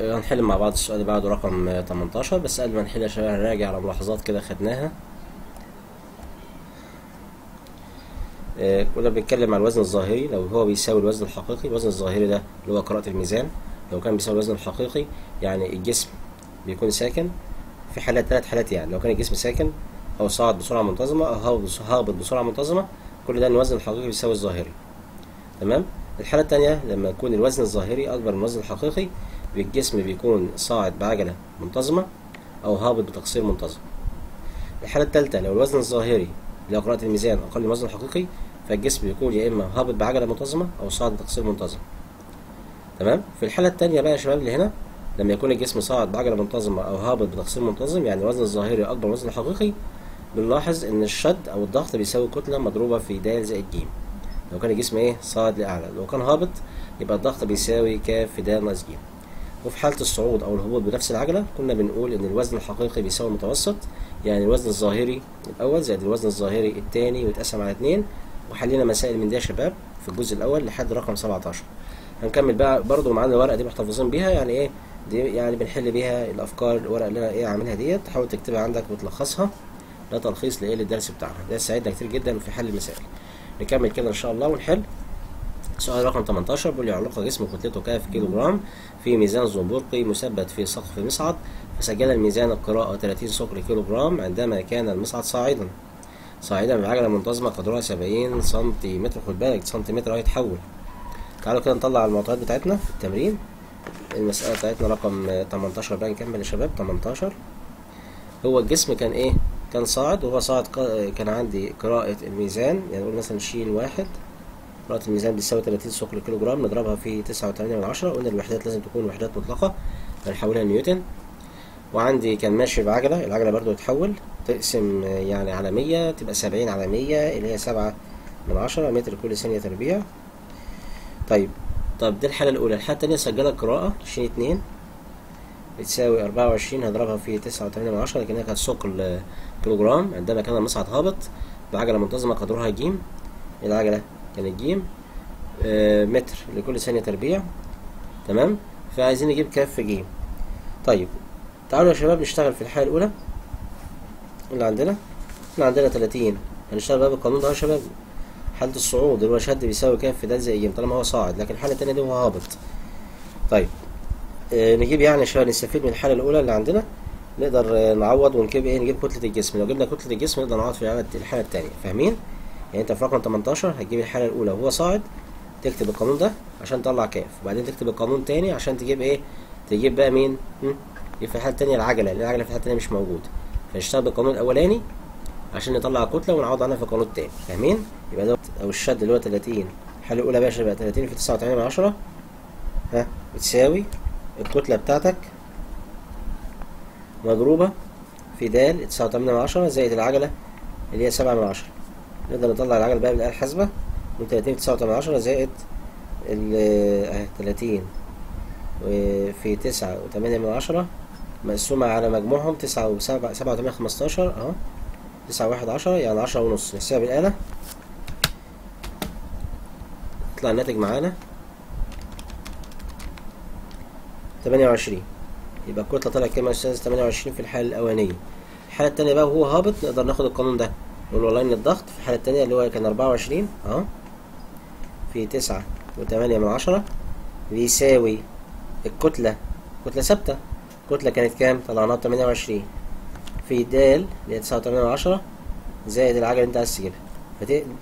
هنحل مع بعض السؤال اللي بعده رقم آه، 18 بس قبل ما نحل يا شباب هنراجع على ملاحظات كده خدناها. آه، كنا بنتكلم على الوزن الظاهري لو هو بيساوي الوزن الحقيقي الوزن الظاهري ده اللي هو قراءة الميزان لو كان بيساوي الوزن الحقيقي يعني الجسم بيكون ساكن في حالات ثلاث حالات يعني لو كان الجسم ساكن أو صاعد بسرعة منتظمة أو هابط بس- هابط بسرعة منتظمة كل ده الوزن الحقيقي بيساوي الظاهري. تمام؟ الحالة التانية لما يكون الوزن الظاهري أكبر من الوزن الحقيقي الجسم بيكون صاعد بعجلة منتظمة أو هابط بتقصير منتظم. الحالة التالتة لو الوزن الظاهري هو قراءة الميزان أقل من الوزن الحقيقي فالجسم بيكون يا إما هابط بعجلة منتظمة أو صاعد بتقصير منتظم. تمام؟ في الحالة التانية بقى يا شباب اللي هنا لما يكون الجسم صاعد بعجلة منتظمة أو هابط بتقصير منتظم يعني الوزن الظاهري أكبر من الوزن الحقيقي بنلاحظ إن الشد أو الضغط بيساوي كتلة مضروبة في د زائد ج لو كان الجسم إيه؟ صاعد لأعلى. لو كان هابط يبقى الضغط بيساوي ك في د ناقص ج وفي حالة الصعود أو الهبوط بنفس العجلة كنا بنقول إن الوزن الحقيقي بيساوي المتوسط يعني الوزن الظاهري الأول زائد الوزن الظاهري الثاني ويتقسم على اتنين وحلينا مسائل من دي يا شباب في الجزء الأول لحد رقم 17 هنكمل بقى برضو معانا الورقة دي محتفظين بيها يعني إيه؟ دي يعني بنحل بيها الأفكار الورقة اللي أنا إيه عاملها ديت تحاول تكتبها عندك وتلخصها. ده تلخيص لإيه؟ للدرس بتاعنا. ده ساعدنا كتير جدا في حل المسائل. نكمل كده إن شاء الله ونحل. سؤال رقم 18 بيقول يعلق جسم كتلته كاف كيلو جرام في ميزان زنبرقي مثبت في سقف مصعد فسجل الميزان القراءة 30 صقر كيلو جرام عندما كان المصعد صاعدا. صاعدا بعجلة منتظمة قدرها 70 سنتيمتر خد بالك سنتيمتر هيتحول تعالوا كده نطلع المعطيات بتاعتنا في التمرين. المسألة بتاعتنا رقم 18 بقى نكمل يا شباب. 18 هو الجسم كان إيه؟ كان صاعد وهو صاعد كان عندي قراءة الميزان يعني نقول مثلا شيل واحد. قراءة الميزان بتساوي 30 ثقل كيلو جرام نضربها في 9.8 من عشرة قلنا الوحدات لازم تكون وحدات مطلقة هنحولها نيوتن. وعندي كان ماشي بعجلة العجلة برضو تتحول تقسم آه، يعني على 100 تبقى 70 على 100 اللي هي 7 من عشرة متر كل ثانية تربيع. طيب طب دي الحالة الأولى. الحالة التانية سجلت قراءة شين اتنين بتساوي أربعة وعشرين هضربها في تسعة وتمانية من عشرة لكنها كانت ثقل آه، كيلو جرام عندما كان المصعد هابط بعجلة منتظمة قدرها جيم. العجلة؟ كانت جيم آه، متر لكل ثانية تربيع. تمام؟ فعايزين نجيب كاف جيم. طيب تعالوا يا شباب نشتغل في الحالة الأولى. اللي عندنا؟ إحنا عندنا 30 هنشتغل بقى بالقانون ده يا شباب. حالة الصعود اللي هو شد بيساوي في د زائد ج طالما هو صاعد. لكن الحالة التانية دي هو هابط. طيب آه، نجيب يعني عشان نستفيد من الحالة الأولى اللي عندنا. نقدر آه، نعوض ونجيب إيه؟ نجيب كتلة الجسم. لو جبنا كتلة الجسم نقدر نعوض في الحالة التانية. فاهمين؟ يعني انت في رقم 18 هتجيب الحالة الأولى وهو صاعد تكتب القانون ده عشان تطلع كاف. وبعدين تكتب القانون تاني عشان تجيب إيه؟ تجيب بقى مين؟ يبقى في الحالة التانية العجلة لأن العجلة في الحالة التانية مش موجود. فنشتغل بالقانون الأولاني عشان نطلع الكتلة ونعوض عنها في القانون التاني. فاهمين؟ يبقى ده أو الشد اللي هو 30 الحالة الأولى بقى يبقى 30 في 9.8 من عشرة. ها؟ بتساوي الكتلة بتاعتك مضروبة في د 9.8 من عشرة زائد العجلة اللي هي 7 من عشرة. نقدر نطلع العجلة بقى بالآلة الحاسبة من 30 في 9.8 من عشرة زائد ال آه 30 وفي 9.8 من عشرة مقسومة على مجموعهم 9 و7 7 و8 15 أهو. 9 واحد 10 يعني 10 ونص. نحسبها بالآلة. يطلع الناتج معانا. 28 يبقى الكتلة طلعت كام يا أستاذ؟ 28 في الحالة الأولانية. الحالة التانية بقى وهو هابط نقدر ناخد القانون ده. إن الضغط في الحالة التانية اللي هو كان 24 أهو. في 9 وتمانية من عشرة. بيساوي الكتلة كتلة ثابتة. الكتلة كانت كام؟ طلعناها 28 في د اللي هي 9 وتمانية من عشرة زائد العجلة اللي أنت عايز تجيبها.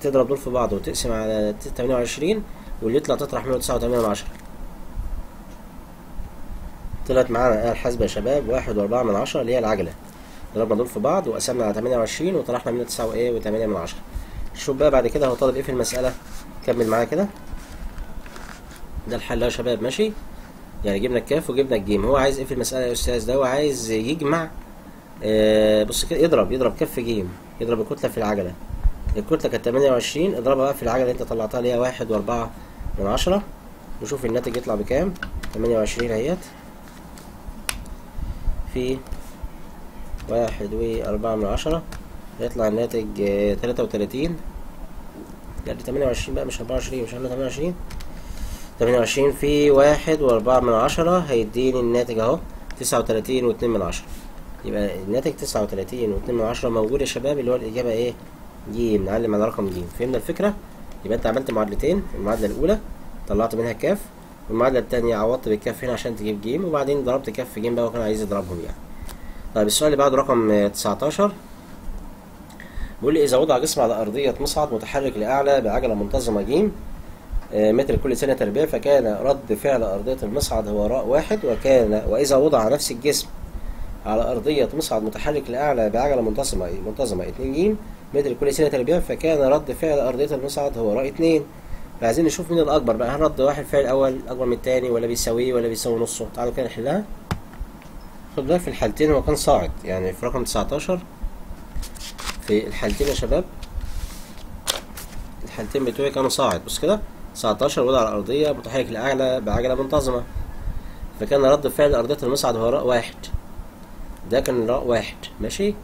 فتضرب دول في بعض وتقسم على 28 واللي يطلع تطرح منه 9 وتمانية من عشرة. طلعت معانا الحاسبة يا شباب واحد وأربعة من عشرة اللي هي العجلة. ضربنا دول في بعض وقسمنا على تمانية وعشرين وطرحنا منها تسعة وإيه وتمانية من عشرة. شوف بقى بعد كده هو طالب إيه في المسألة؟ كمل معايا كده. ده الحل يا شباب ماشي؟ يعني جبنا الكاف وجبنا الجيم. هو عايز إيه في المسألة يا أستاذ؟ ده هو عايز يجمع آه بص كده يضرب يضرب كف جيم يضرب الكتلة في العجلة. الكتلة كانت تمانية وعشرين اضربها بقى في العجلة اللي أنت طلعتها اللي هي واحد وأربعة من عشرة. نشوف الناتج يطلع بكام؟ تمانية وعشرين اهيت. في واحد وأربعة من عشرة يطلع الناتج تلاتة وتلاتين يعني تمانية وعشرين بقى مش أربعة وعشرين مش عاملة تمانية وعشرين تمانية وعشرين في واحد وأربعة من عشرة هيديني الناتج أهو تسعة وتلاتين واتنين من عشرة يبقى الناتج تسعة وتلاتين واتنين من عشرة موجود يا شباب اللي هو الإجابة إيه؟ ج نعلم على رقم ج فهمنا الفكرة؟ يبقى أنت عملت معادلتين المعادلة الأولى طلعت منها كاف والمعادلة التانية عوضت بالكاف هنا عشان تجيب ج وبعدين ضربت كاف في ج بقى وكان عايز يضربهم يعني. طيب السؤال اللي بعده رقم تسعتاشر. بيقول لي إذا وضع جسم على أرضية مصعد متحرك لأعلى بعجلة منتظمة ج متر كل سنة تربيع فكان رد فعل أرضية المصعد هو راء واحد وكان وإذا وضع نفس الجسم على أرضية مصعد متحرك لأعلى بعجلة منتظمة منتظمة اتنين ج متر كل سنة تربيع فكان رد فعل أرضية المصعد هو راء اتنين. فعايزين نشوف مين الأكبر بقى هل رد واحد فعل أول أكبر من التاني ولا بيساويه ولا بيساوي نصه؟ تعالوا كده نحلها. خد بالك في الحالتين هو كان صاعد يعني في رقم تسعتاشر في الحالتين يا شباب. الحالتين بتوعي كانوا صاعد بص كده 19 وضع على الأرضية متحرك لأعلى بعجلة منتظمة. فكان رد فعل أرضية المصعد هو راء واحد. ده كان راء واحد ماشي؟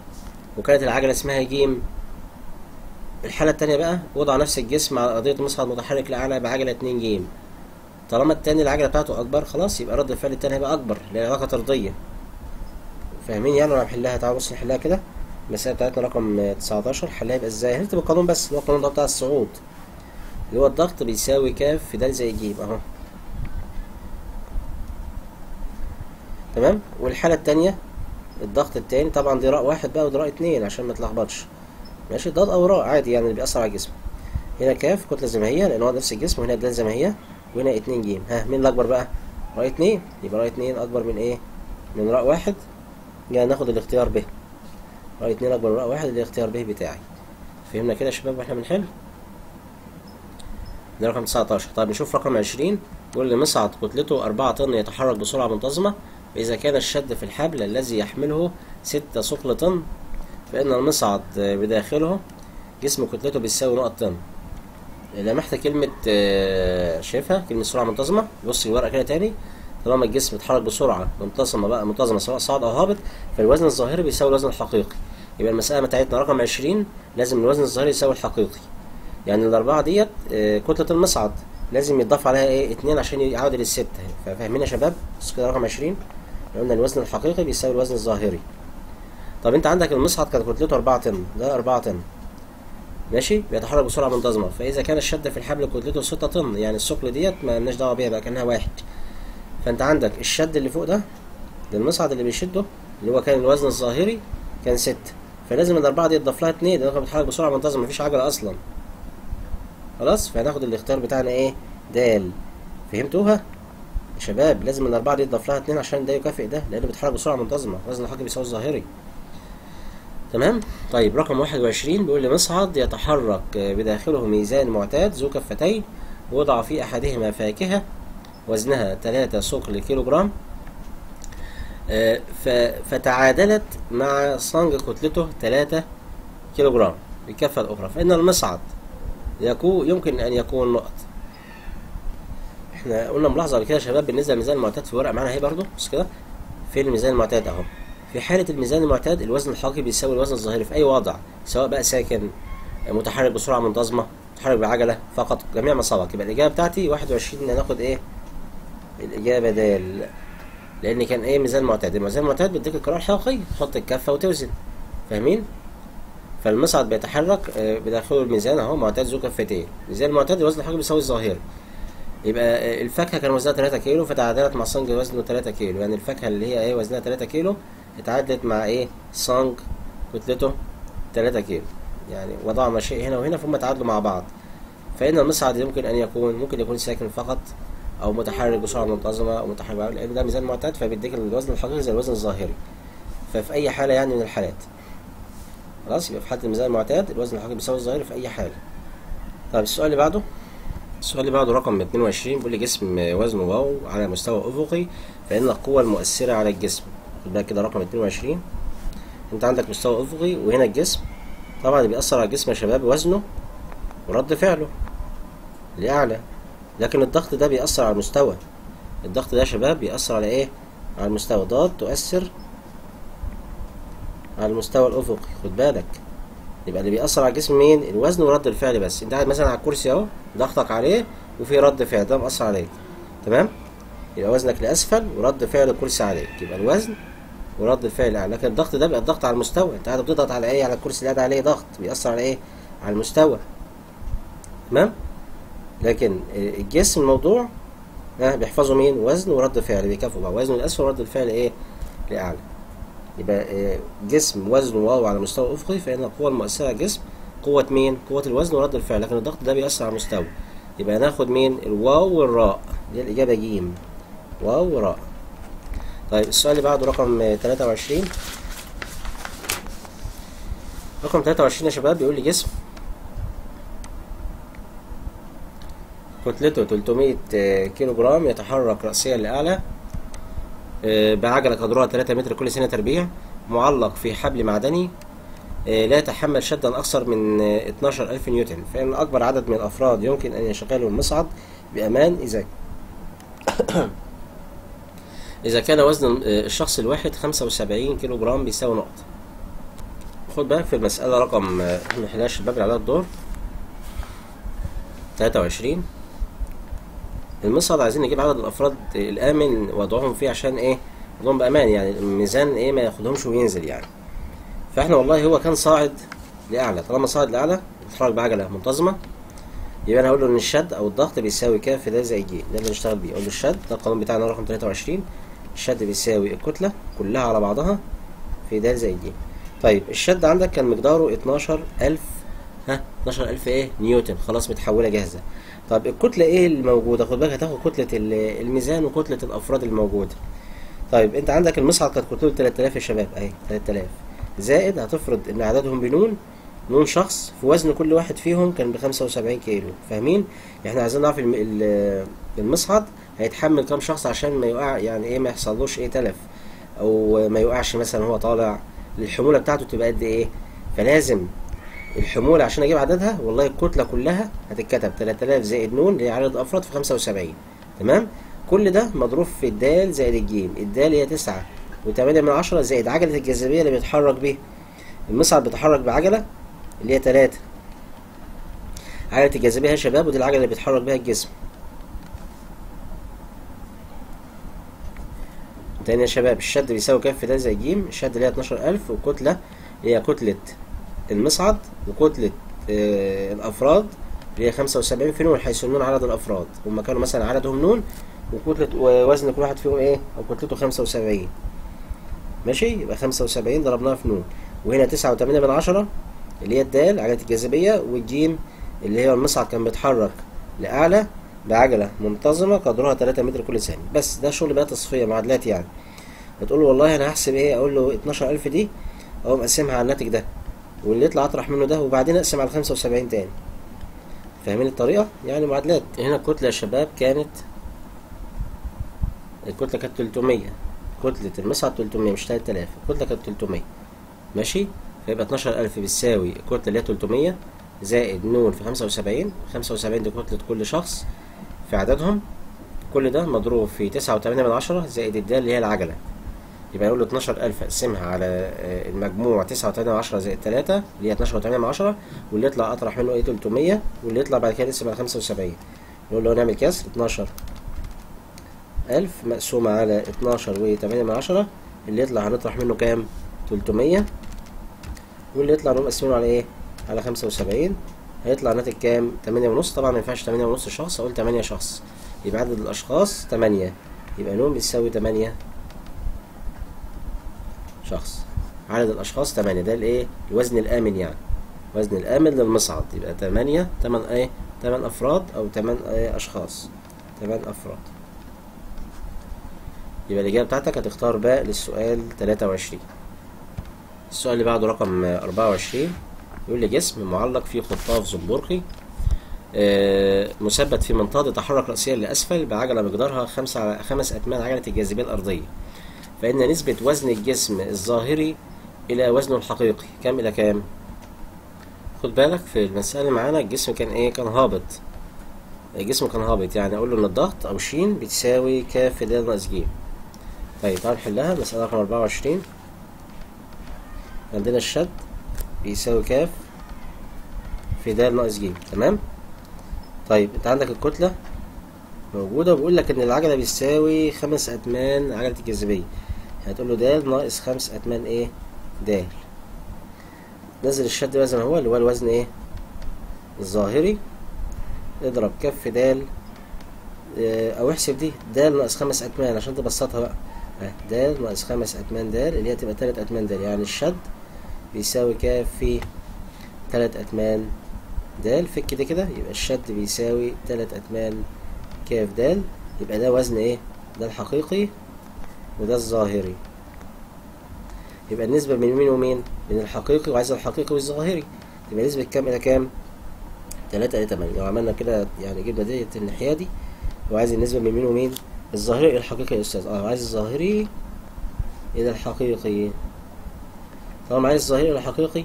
وكانت العجلة اسمها جيم الحالة التانية بقى وضع نفس الجسم على أرضية المصعد متحرك لأعلى بعجلة اتنين جيم طالما التاني العجلة بتاعته أكبر خلاص يبقى رد الفعل التاني هيبقى أكبر لأن علاقة طردية فاهمين؟ يعني ولا هنحلها تعالوا بص نحلها كده. المسألة بتاعتنا رقم 19 حلها يبقى إزاي؟ هنكتب القانون بس اللي هو القانون ده بتاع الصعود. اللي هو الضغط بيساوي كاف في د زي ج أهو. تمام؟ والحالة التانية الضغط التاني طبعا دي راء واحد بقى ودي راء اتنين عشان ما تلخبطش. ماشي؟ ضغط أو راء عادي يعني اللي بيأثر على الجسم. هنا كاف كتلة زمهية لأن هو نفس الجسم وهنا د زمهية وهنا اتنين ج ها مين الأكبر بقى؟ راء اتنين. يبقى راء اتنين أكبر من إيه؟ من راء واحد. يعني ناخد الاختيار ب راء اتنين أكبر من راء واحد الاختيار ب بتاعي. فهمنا كده يا شباب وإحنا بنحل؟ ده رقم 19 طيب نشوف رقم 20 بيقول لي مصعد كتلته 4 طن يتحرك بسرعة منتظمة. فإذا كان الشد في الحبل الذي يحمله 6 ثقل طن فإن المصعد بداخله جسم كتلته بتساوي نقط طن. لمحت كلمة شايفها؟ كلمة سرعة منتظمة. بص الورقة كده تاني. طالما الجسم اتحرك بسرعة منتظمة بقى منتظمة سواء صاعد أو هابط فالوزن الظاهري بيساوي الوزن الحقيقي. يبقى المسألة بتاعتنا رقم 20 لازم الوزن الظاهري يساوي الحقيقي. يعني الأربعة ديت كتلة المصعد لازم يتضاف عليها إيه؟ اتنين عشان يعود للستة فاهمين يا شباب؟ بص كده رقم عشرين. قلنا الوزن الحقيقي بيساوي الوزن الظاهري. طب انت عندك المصعد كانت كتلته أربعة طن ده أربعة طن ماشي؟ بيتحرك بسرعة منتظمة. فإذا كان الشد في الحبل كتلته ستة طن يعني الثقل ديت ما لناش دعوة بيها بقى كأنها واحد. فأنت عندك الشد اللي فوق ده للمصعد اللي بيشده اللي هو كان الوزن الظاهري كان ستة فلازم الأربعة دي تضاف لها اتنين لأنها بتتحرك بسرعة منتظمة مفيش عجلة أصلا. خلاص؟ فهناخد الاختيار بتاعنا إيه؟ د فهمتوها؟ يا شباب لازم الأربعة دي تضاف لها اتنين عشان ده يكافئ ده لأنه بيتحرك بسرعة منتظمة. وزن الحركة بيساوي الظاهري. تمام؟ طيب رقم واحد وعشرين بيقول لي مصعد يتحرك بداخله ميزان معتاد ذو كفتين وضع في أحدهما فاكهة وزنها تلاتة ثقل كيلو جرام فتعادلت مع صنج كتلته تلاتة كيلو جرام بالكفة الأخرى. فإن المصعد يكون يمكن أن يكون نقط. إحنا قلنا ملاحظة قبل كده يا شباب بالنسبة للميزان المعتاد في الورقة معانا أهي برضو بص كده. في الميزان المعتاد أهو؟ في حالة الميزان المعتاد الوزن الحقيقي بيساوي الوزن الظاهري في أي وضع سواء بقى ساكن متحرك بسرعة منتظمة متحرك بعجلة فقط جميع ما يبقى الإجابة بتاعتي واحد وعشرين هناخد إيه؟ الإجابة د لأن كان إيه ميزان معتاد. الميزان المعتاد بيديك القراءة الحقيقية تحط الكفة وتوزن. فاهمين؟ فالمصعد بيتحرك بداخله الميزان أهو معتاد ذو كفتين. الميزان المعتاد الوزن الحقيقي بيساوي الظاهري يبقى الفاكهة كان وزنها 3 كيلو فتعادلت مع صنج وزنه 3 كيلو. يعني الفاكهة اللي هي إيه وزنها 3 كيلو اتعادلت مع إيه؟ صنج كتلته 3 كيلو. يعني وضعنا شيء هنا وهنا فهم تعادلوا مع بعض. فإن المصعد يمكن أن يكون ممكن يكون ساكن فقط. أو متحرك بسرعة منتظمة أو متحرك لأن ده ميزان معتاد فبيديك الوزن الحقيقي زي الوزن الظاهري. ففي أي حالة يعني من الحالات. خلاص يبقى في حالة الميزان المعتاد الوزن الحقيقي بيساوي الظاهري في أي حالة. طيب السؤال اللي بعده؟ السؤال اللي بعده رقم 22 بيقول لي جسم وزنه واو على مستوى أفقي فإن القوة المؤثرة على الجسم. خد بالك كده رقم 22 أنت عندك مستوى أفقي وهنا الجسم. طبعا بيأثر على الجسم يا شباب وزنه ورد فعله. لأعلى لكن الضغط ده بيأثر على المستوى. الضغط ده يا شباب بيأثر على إيه؟ على المستوى. ضاد تؤثر على المستوى الأفقي خد بالك. يبقى اللي بيأثر على الجسم مين؟ الوزن ورد الفعل بس. انت قاعد مثلا على الكرسي أهو ضغطك عليه وفي رد فعل ده مأثر عليك. تمام؟ يبقى وزنك لأسفل ورد فعل الكرسي عليك. يبقى الوزن ورد الفعل لكن الضغط ده بيبقى الضغط على المستوى. انت قاعد بتضغط على إيه؟ على الكرسي اللي قاعد عليه ضغط. بيأثر على إيه؟ على المستوى. تمام؟ لكن الجسم الموضوع ها بيحفظوا مين؟ وزن ورد فعل بيكافئوا بعض وزن الأسفل ورد الفعل إيه؟ لأعلى. يبقى جسم وزنه واو على مستوى أفقي فإن القوة المؤثرة على الجسم قوة مين؟ قوة الوزن ورد الفعل. لكن الضغط ده بيأثر على المستوى يبقى ناخد مين؟ الواو والراء. دي الإجابة جيم. واو وراء. طيب السؤال اللي بعده رقم 23 رقم 23 يا شباب بيقول لي جسم. كتلته 300 كيلو جرام يتحرك رأسيا لأعلى بعجلة قدرها 3 متر كل سنة تربيع معلق في حبل معدني لا يتحمل شدا أكثر من 12 ألف نيوتن. فإن أكبر عدد من الأفراد يمكن أن يشغلوا المصعد بأمان إذا إذا كان وزن الشخص الواحد 75 كيلو جرام بيساوي نقط خد بالك في المسألة رقم نحلها الشباب على الدور. 23 المصعد عايزين نجيب عدد الأفراد الآمن وضعهم فيه عشان إيه؟ وضعهم بأمان يعني الميزان إيه؟ ما ياخدهمش وينزل يعني. فإحنا والله هو كان صاعد لأعلى. طالما صاعد لأعلى بيتحرك بعجله منتظمة. يبقى أنا هقول له إن الشد أو الضغط بيساوي ك في ده زي ج ده اللي نشتغل بيه. أقول له الشد ده القانون بتاعنا رقم 23 الشد بيساوي الكتلة كلها على بعضها في د زي ج طيب الشد عندك كان مقداره 12000 ها 12000 إيه؟ نيوتن. خلاص متحولة جاهزة. طب الكتلة إيه اللي موجودة؟ خد بالك هتاخد كتلة الميزان وكتلة الأفراد الموجودة. طيب أنت عندك المصعد كانت كتلته 3000 يا شباب. أهي 3000 زائد هتفرض إن عددهم بنون نون شخص في وزن كل واحد فيهم كان ب 75 كيلو. فاهمين؟ إحنا عايزين نعرف المصعد هيتحمل كام شخص عشان ما يقع يعني إيه ما يحصلوش إيه تلف أو ما يقعش مثلا هو طالع. الحمولة بتاعته تبقى قد إيه؟ فلازم الحمولة عشان أجيب عددها والله الكتلة كلها هتتكتب 3000 زائد نون اللي هي عدد الافراد في 75 تمام؟ كل ده مضروب في الدال زائد الجيم. الدال هي 9 و8 من عشرة زائد عجلة الجاذبية اللي بيتحرك بيها. المصعد بيتحرك بعجلة اللي هي 3 عجلة الجاذبية يا شباب ودي العجلة اللي بيتحرك بيها الجسم. تاني يا شباب الشد بيساوي كام في د زائد ج الشد اللي هي 12000 والكتلة هي كتلة المصعد وكتلة آه الأفراد اللي هي 75 في نون حيث النون عدد الأفراد. هما كانوا مثلا عددهم نون وكتلة ووزن كل واحد فيهم إيه؟ أو كتلته 75 ماشي؟ يبقى 75 ضربناها في نون. وهنا 9 و8 من عشرة اللي هي الدال عجلة الجاذبية والجيم اللي هي المصعد كان بيتحرك لأعلى بعجلة منتظمة قدرها 3 متر كل ثانية. بس ده شغل بقى تصفية معادلات يعني. هتقول له والله أنا هحسب إيه؟ أقول له 12000 دي أقوم أقسمها على الناتج ده. واللي يطلع أطرح منه ده وبعدين أقسم على 75 تاني. فاهمين الطريقة؟ يعني معادلات. هنا الكتلة يا شباب كانت الكتلة كانت 300 كتلة المصعد 300 مش 3000 الكتلة كانت 300 ماشي؟ فيبقى 12000 بتساوي الكتلة اللي هي 300 زائد نون في 75 75 دي كتلة كل شخص في عددهم. كل ده مضروب في 9.8 من عشرة زائد الدال اللي هي العجلة. يبقى نقول له 12000 اقسمها على المجموع 9.8 من عشرة زائد 3 اللي هي 12.8 من عشرة واللي يطلع أطرح منه إيه؟ 300 واللي يطلع بعد كده نقسم على 75 نقول له نعمل كسر 12 ألف مقسومة على 12 و8 من عشرة اللي يطلع هنطرح منه كام؟ 300 واللي يطلع نقوم مقسمينه على إيه؟ على 75 هيطلع ناتج كام؟ 8 ونص. طبعا ما ينفعش 8 ونص شخص أقول 8 شخص. يبقى عدد الأشخاص 8 يبقى نون بتساوي 8 شخص. عدد الأشخاص 8 ده الإيه؟ الوزن الآمن يعني. الوزن الآمن للمصعد يبقى 8 8 إيه؟ 8 أفراد أو 8 إيه؟ أشخاص. 8 أفراد. يبقى الإجابة بتاعتك هتختار باء للسؤال 23 السؤال اللي بعده رقم 24 يقول لي جسم معلق فيه خطاف زنبرقي آه مثبت في منطقة تحرك رأسيا لأسفل بعجلة مقدارها خمسة خمس أتمان عجلة الجاذبية الأرضية. فإن نسبة وزن الجسم الظاهري إلى وزنه الحقيقي كام إلى كام؟ خد بالك في المسألة معانا الجسم كان إيه؟ كان هابط. الجسم كان هابط يعني أقول له إن الضغط أو ش بتساوي ك في د ناقص ج طيب تعال نحلها. المسألة رقم 24 عندنا الشد بيساوي كاف في د ناقص ج تمام؟ طيب أنت عندك الكتلة موجودة وبيقول لك إن العجلة بتساوي خمس أتمان عجلة الجاذبية. هتقول له د ناقص خمس أتمان إيه؟ د نزل الشد بقى زي ما هو اللي هو الوزن إيه؟ الظاهري. اضرب كف د آه، أو احسب دي د ناقص خمس أتمان عشان تبسطها بقى. آه، د ناقص خمس أتمان د اللي هي تبقى تلات أتمان د يعني الشد بيساوي كاف في تلات أتمان د فك كده كده يبقى الشد بيساوي تلات أتمان كاف د يبقى ده وزن إيه؟ ده الحقيقي. وده الظاهري. يبقى النسبة بين مين ومين؟ بين الحقيقي وعايز الحقيقي والظاهري. تبقى نسبة كام إلى كام؟ تلاتة إلى تمانية. لو عملنا كده يعني جبنا ديت الناحية دي وعايز النسبة بين مين ومين؟ الظاهري إلى الحقيقي يا أستاذ. آه عايز الظاهري إلى الحقيقي. طبعا عايز الظاهري إلى الحقيقي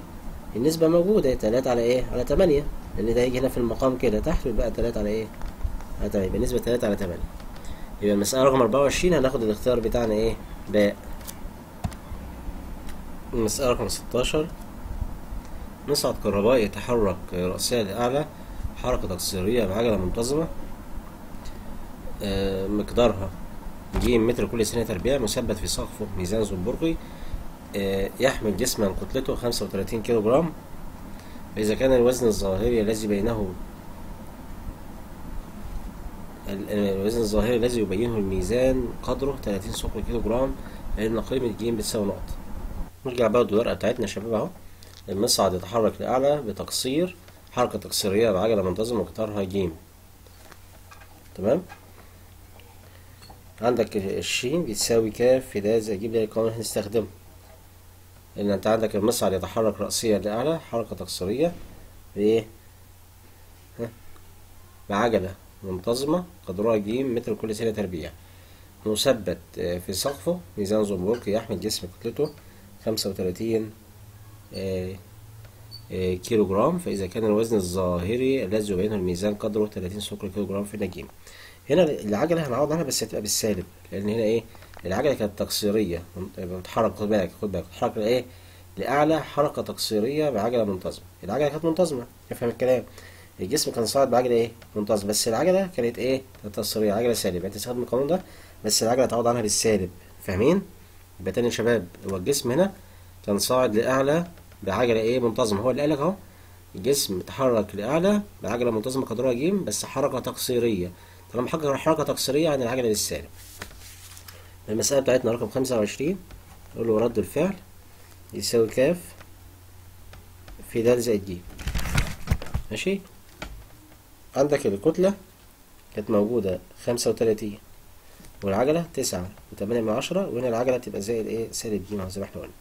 النسبة موجودة. تلاتة على إيه؟ على تمانية. لأن ده هيجي هنا في المقام كده. تحت يبقى تلاتة على إيه؟ على تمانية. يبقى نسبة تلاتة على تمانية. يبقى المسألة رقم أربعة وعشرين هناخد الاختيار بتاعنا إيه؟ باء المسألة رقم ستاشر. مصعد كهربائي يتحرك رأسيا لأعلى حركة تقصيرية بعجلة منتظمة آه، مقدارها ج متر كل ثانية تربيع مثبت في سقفه ميزان زنبرقي آه، يحمل جسما كتلته خمسة وتلاتين كيلو جرام فإذا كان الوزن الظاهري الذي بينه الوزن الظاهري الذي يبينه الميزان قدره 30 ثقل كيلو جرام فإن قيمة ج بتساوي نقط. نرجع بقى الورقة بتاعتنا يا شباب أهو المصعد يتحرك لأعلى بتقصير حركة تقصيرية بعجلة منتظمة مقدارها ج تمام؟ عندك الشين بتساوي كاف في ده زي أجيب لي القانون اللي هنستخدمه إن أنت عندك المصعد يتحرك رأسيا لأعلى حركة تقصيرية بإيه؟ بعجلة. منتظمة قدرها ج متر كل ثانية تربيع مثبت آه، في سقفه ميزان زنبرقي يحمل جسم كتلته خمسة وتلاتين كيلو جرام فإذا كان الوزن الظاهري الذي يبينه الميزان قدره 30 ثقل كيلو جرام في النجيم. هنا العجلة هنعوض عنها بس هتبقى بالسالب لأن هنا إيه؟ العجلة كانت تقصيرية. بتتحرك خد بالك خد بالك. بتتحرك لإيه؟ لأعلى حركة تقصيرية بعجلة منتظمة. العجلة كانت منتظمة افهم الكلام. الجسم كان صاعد بعجلة إيه؟ منتظمة بس العجلة كانت إيه؟ تقصيرية عجلة سالب يعني تستخدم القانون ده بس العجلة تعوض عنها بالسالب. فاهمين؟ يبقى تاني يا شباب هو الجسم هنا كان صاعد لأعلى بعجلة إيه؟ منتظمة. هو اللي قالك أهو الجسم تحرك لأعلى بعجلة منتظمة قدرها ج بس حركة تقصيرية. طالما حركة حركة تقصيرية عن العجلة للسالب. المسألة بتاعتنا رقم خمسة وعشرين. نقول له رد الفعل. يساوي كاف في د زائد ج ماشي؟ عندك الكتلة كانت موجودة خمسة وتلاتين والعجلة تسعة وتمانية من عشرة وهنا العجلة تبقى زائد إيه سالب ج زي ما إحنا قلنا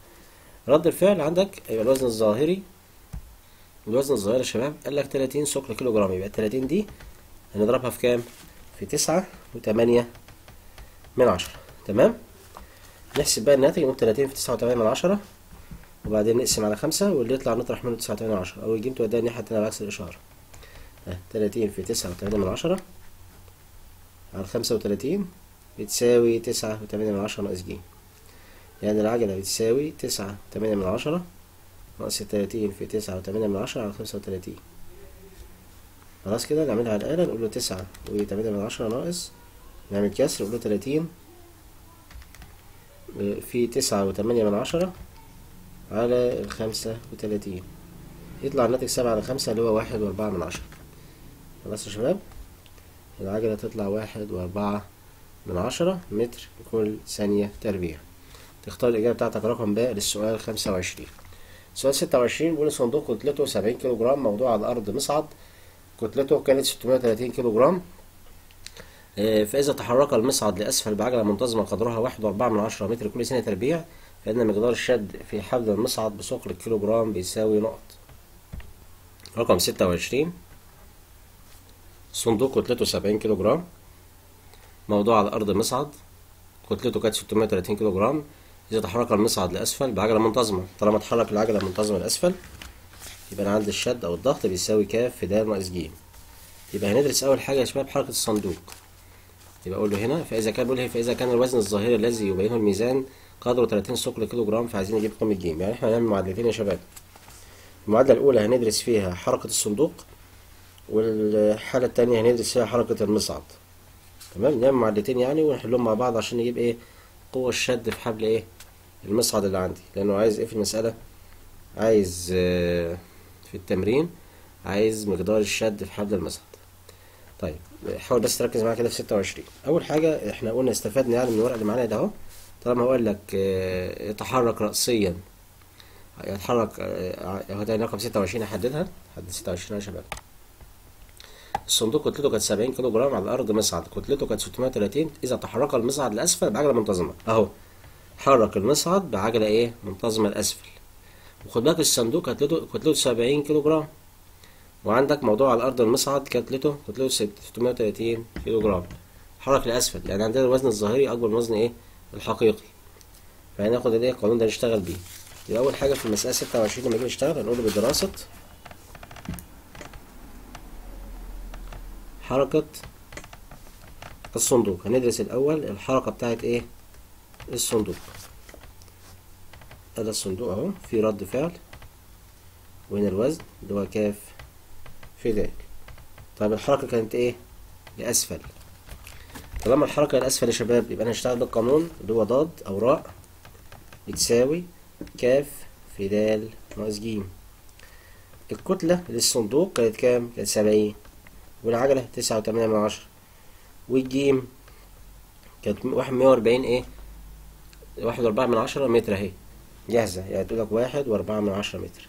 رد الفعل عندك يبقى الوزن الظاهري الوزن الظاهري يا شباب قال لك 30 ثقل كيلو جرام يبقى 30 دي هنضربها في كام؟ في تسعة وتمانية من عشرة تمام؟ نحسب بقى الناتج نقول 30 في تسعة وتمانية من عشرة وبعدين نقسم على خمسة واللي يطلع نطرح منه تسعة وتمانية من عشرة أول جيم توديها الناحية التانية بعكس الإشارة 30 في تسعة وتمانية من عشرة. على خمسة وتلاتين بتساوي تسعة وتمانية من عشرة ناقص ج يعني العجلة بتساوي تسعة وتمانية من عشرة ناقص التلاتين في تسعة وتمانية من عشرة على خمسة وتلاتين. خلاص كده نعملها على الآلة نقول له تسعة وتمانية من عشرة ناقص نعمل كسر نقول له تلاتين في تسعة وتمانية من عشرة على الخمسة وتلاتين. يطلع الناتج سبعة على خمسة اللي هو واحد وأربعة من عشرة. خلاص يا شباب؟ العجلة تطلع واحد وأربعة من عشرة متر كل ثانية تربيع. تختار الإجابة بتاعتك رقم باء للسؤال خمسة وعشرين. سؤال ستة وعشرين بيقول صندوق كتلته سبعين كيلو جرام موضوع على الأرض مصعد. كتلته كانت ستمائة وتلاتين كيلو جرام آه، فإذا تحرك المصعد لأسفل بعجلة منتظمة قدرها واحد وأربعة من عشرة متر كل ثانية تربيع فإن مقدار الشد في حبل المصعد بثقل الكيلو جرام بيساوي نقط. رقم ستة وعشرين. صندوق كتلته سبعين كيلو جرام موضوع على أرض مصعد كتلته كانت 630 كيلو جرام إذا تحرك المصعد لأسفل بعجلة منتظمة طالما اتحرك العجلة منتظمة لأسفل يبقى أنا عندي الشد أو الضغط بيساوي كاف في د ناقص ج يبقى هندرس أول حاجة يا شباب حركة الصندوق. يبقى أقول له هنا فإذا كان بيقول فإذا كان الوزن الظاهري الذي يبينه الميزان قدره 30 ثقل كيلو جرام فعايزين نجيب قيمة ج يعني إحنا هنعمل معادلتين يا شباب. المعادلة الأولى هندرس فيها حركة الصندوق والحالة التانية هندرس فيها حركة المصعد. تمام؟ نعمل معادلتين يعني ونحلهم مع بعض عشان نجيب إيه؟ قوة الشد في حبل إيه؟ المصعد اللي عندي. لأنه عايز إيه في المسألة؟ عايز آه، في التمرين عايز مقدار الشد في حبل المصعد. طيب حاول بس تركز معايا كده في 26 أول حاجة إحنا قلنا استفدنا يعني من الورق اللي معانا ده أهو. طالما هو قال لك آه، يتحرك رأسيا يتحرك آه، هو ده رقم 26 احددها حدد 26 يا شباب. الصندوق كتلته كانت 70 كيلو جرام على الأرض مصعد كتلته كانت 630 إذا تحرك المصعد لأسفل بعجلة منتظمة. أهو. حرك المصعد بعجلة إيه؟ منتظمة لأسفل. وخد بالك الصندوق كتلته كتلته 70 كيلو جرام. وعندك موضوع على الأرض المصعد كتلته كتلته 630 كيلو جرام. حرك لأسفل. يعني عندنا الوزن الظاهري أكبر من الوزن إيه؟ الحقيقي. فهناخد الايه القانون ده نشتغل بيه. يبقى أول حاجة في المسألة 26 لما نيجي نشتغل هنقول بدراسة. حركة الصندوق. هندرس الأول الحركة بتاعت إيه؟ الصندوق. هذا الصندوق أهو في رد فعل. وهنا الوزن اللي هو كاف في دال طيب الحركة كانت إيه؟ لأسفل طالما الحركة لأسفل يا شباب يبقى أنا هشتغل بالقانون اللي هو ضاد أو راء بتساوي كاف في دال ناقص جيم. الكتلة للصندوق كانت كام؟ كانت سبعين. والعجلة تسعة وتمانية من عشرة. والجيم كانت واحد مية وأربعين إيه؟ واحد وأربعة من عشرة متر أهي. جاهزة. يعني تقولك واحد وأربعة من عشرة متر.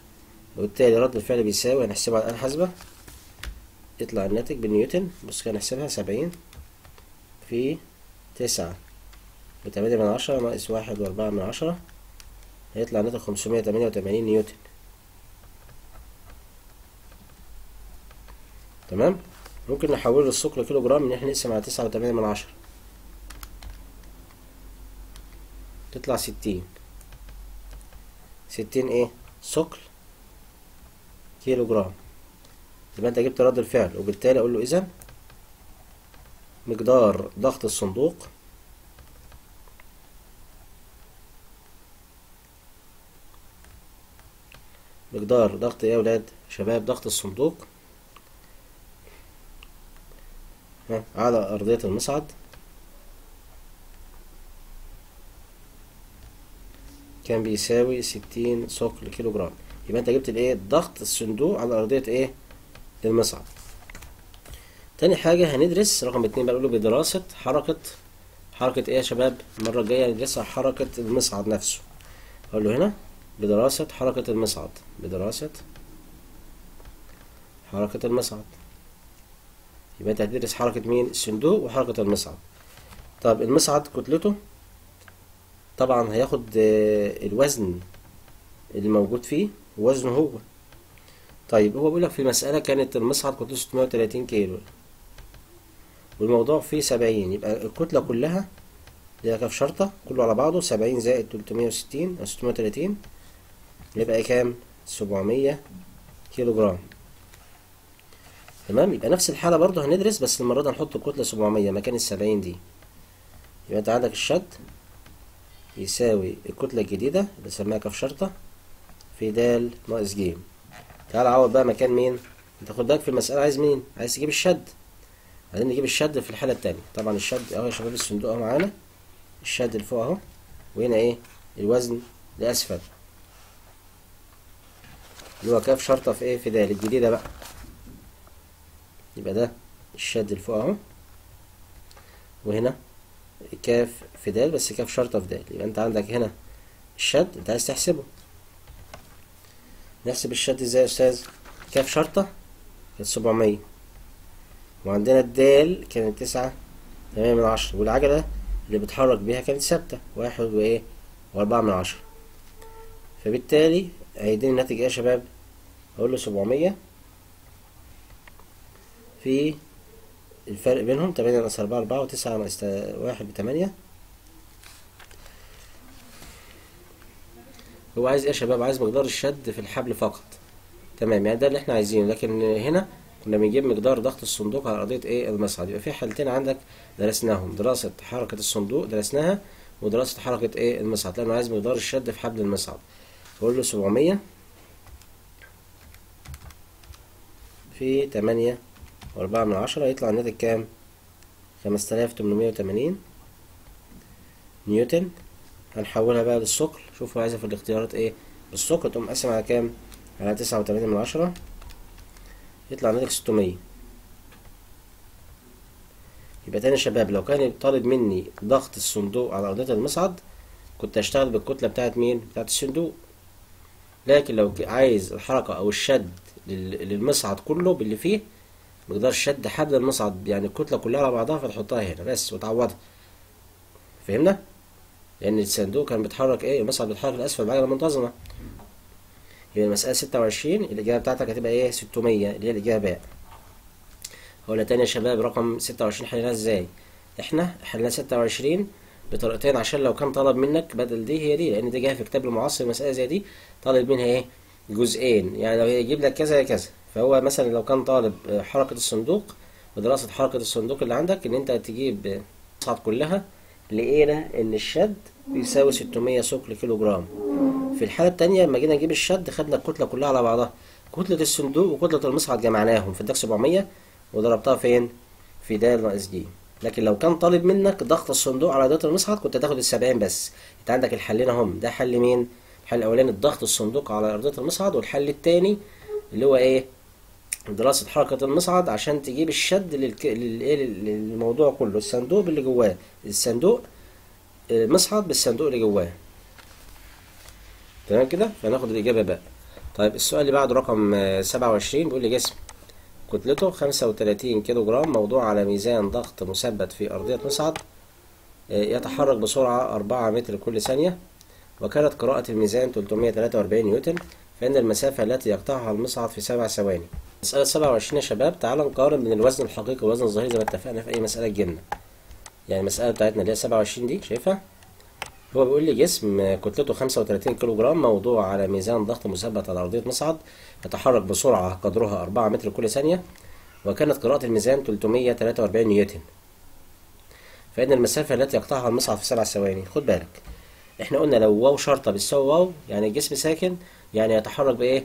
وبالتالي رد الفعل بيساوي هنحسبها على الآلة الحاسبة يطلع الناتج بالنيوتن بص كده نحسبها سبعين في تسعة. وتمانية من عشرة ناقص واحد وأربعة من عشرة. هيطلع الناتج خمسمية تمانية وتمانين نيوتن. تمام؟ ممكن نحوله للثقل كيلو جرام إن إحنا نقسم على تسعة وتمانية من عشرة. تطلع ستين. ستين إيه؟ ثقل كيلو جرام يبقى أنت جبت رد الفعل وبالتالي أقول له إذا مقدار ضغط الصندوق مقدار ضغط إيه يا ولاد؟ شباب ضغط الصندوق ها، على أرضية المصعد. كان بيساوي ستين ثقل كيلو جرام يبقى أنت جبت الإيه؟ ضغط الصندوق على أرضية إيه؟ المصعد تاني حاجة هندرس رقم اتنين بقى نقوله بدراسة حركة حركة إيه يا شباب؟ المرة الجاية هندرسها حركة المصعد نفسه. أقول له هنا بدراسة حركة المصعد. بدراسة حركة المصعد. يبقى أنت هتدرس حركة مين؟ الصندوق وحركة المصعد. طب المصعد كتلته؟ طبعا هياخد آه، الوزن اللي موجود فيه وزنه هو. طيب هو بيقول لك في مسألة كانت المصعد كتلته 630 كيلو. والموضوع فيه 70 يبقى الكتلة كلها هي كام شرطة كله على بعضه 70 زائد 360 أو 630 يبقى كام؟ 700 كيلو جرام تمام؟ يبقى نفس الحالة برضه هندرس بس المرة دي هنحط الكتلة 700 مكان السبعين دي. يبقى انت عندك الشد يساوي الكتلة الجديدة اللي سماها كف شرطة في د ناقص ج تعال عوض بقى مكان مين؟ انت خد بالك في المسألة عايز مين؟ عايز تجيب الشد. عايزين نجيب الشد في الحالة التانية. طبعا الشد اهو يا شباب الصندوق اهو معانا. الشد اللي فوق اهو. وهنا إيه؟ الوزن لأسفل اللي هو كاف شرطة في إيه؟ في د الجديدة بقى. يبقى ده الشد اللي فوق اهو وهنا كاف في دال بس كاف شرطة في دال. يبقى انت عندك هنا الشد انت عايز تحسبه. نحسب الشد إزاي يا أستاذ؟ كاف شرطة كانت سبعمية. وعندنا الدال كانت تسعة تمانية من عشرة. والعجلة اللي بتحرك بيها كانت ثابتة واحد وإيه؟ وأربعة من عشرة. فبالتالي هيديني الناتج إيه يا شباب؟ أقول له سبعمية. في الفرق بينهم تمانية ناقص أربعة أربعة وتسعة ناقص واحد بتمانية. هو عايز إيه يا شباب؟ عايز مقدار الشد في الحبل فقط. تمام يعني ده اللي إحنا عايزينه. لكن هنا كنا بنجيب مقدار ضغط الصندوق على أرضية إيه؟ المصعد. يبقى في حالتين عندك درسناهم. دراسة حركة الصندوق درسناها ودراسة حركة إيه؟ المصعد. لأنه عايز مقدار الشد في حبل المصعد. بقول له سبعمية. في تمانية. وأربعة من عشرة يطلع الناتج كام؟ 5880 نيوتن هنحولها بقى للثقل شوفوا عايزة في الاختيارات إيه. بالثقل تقوم قاسم على كام؟ على تسعة وتمانين من عشرة. يطلع ناتج ستمية يبقى تاني يا شباب لو كان طالب مني ضغط الصندوق على أرضية المصعد كنت هشتغل بالكتلة بتاعت مين؟ بتاعت الصندوق. لكن لو عايز الحركة أو الشد للمصعد كله باللي فيه مقدار الشد حد المصعد يعني الكتلة كلها على بعضها فتحطها هنا بس وتعوضها. فهمنا؟ لأن الصندوق كان بيتحرك إيه؟ المصعد بيتحرك لأسفل بعجلة منتظمة. يبقى ستة وعشرين الإجابة بتاعتك هتبقى إيه؟ ستمية اللي هي الإجابة باء هقولها تاني يا شباب رقم ستة وعشرين حليناها إزاي؟ إحنا حلينا ستة وعشرين بطريقتين عشان لو كان طلب منك بدل دي هي دي لأن دي جاية في كتاب المعاصر مسألة زي دي طالب منها إيه؟ جزئين. يعني لو يجيب لك كذا يا كذا. فهو مثلا لو كان طالب حركة الصندوق ودراسة حركة الصندوق اللي عندك إن أنت تجيب المصعد كلها لقينا إن الشد بيساوي 600 ثقل كيلو جرام في الحالة التانية لما جينا نجيب الشد خدنا الكتلة كلها على بعضها كتلة الصندوق وكتلة المصعد جمعناهم فاداك 700 وضربتها فين؟ في د ناقص ج لكن لو كان طالب منك ضغط الصندوق على ضغط المصعد كنت هتاخد السبعين بس انت عندك الحلين اهم ده حل مين؟ الحل الأولاني ضغط الصندوق على ارضية المصعد والحل التاني اللي هو إيه؟ دراسة حركة المصعد عشان تجيب الشد للك... للموضوع كله. الصندوق اللي جواه. الصندوق المصعد بالصندوق اللي جواه. تمام كده؟ فناخد الإجابة بقى. طيب السؤال اللي بعده رقم سبعة وعشرين بيقول لي جسم. كتلته خمسة وتلاتين كيلو جرام موضوع على ميزان ضغط مثبت في أرضية مصعد يتحرك بسرعة أربعة متر كل ثانية. وكانت قراءة الميزان تلتمية تلاتة وأربعين نيوتن فإن المسافة التي يقطعها المصعد في سبع ثواني. مسألة سبعة وعشرين يا شباب تعالوا نقارن بين الوزن الحقيقي والوزن الظاهري زي ما اتفقنا في أي مسألة تجيلنا يعني المسألة بتاعتنا اللي هي سبعة وعشرين دي شايفها؟ هو بيقول لي جسم كتلته خمسة وتلاتين كيلو جرام موضوع على ميزان ضغط مثبت على أرضية مصعد يتحرك بسرعة قدرها أربعة متر كل ثانية وكانت قراءة الميزان تلتمية تلاتة وأربعين نيوتن. فإن المسافة التي يقطعها المصعد في سبع ثواني خد بالك. إحنا قلنا لو واو شرطة بتساوي واو يعني الجسم ساكن يعني يتحرك بإيه؟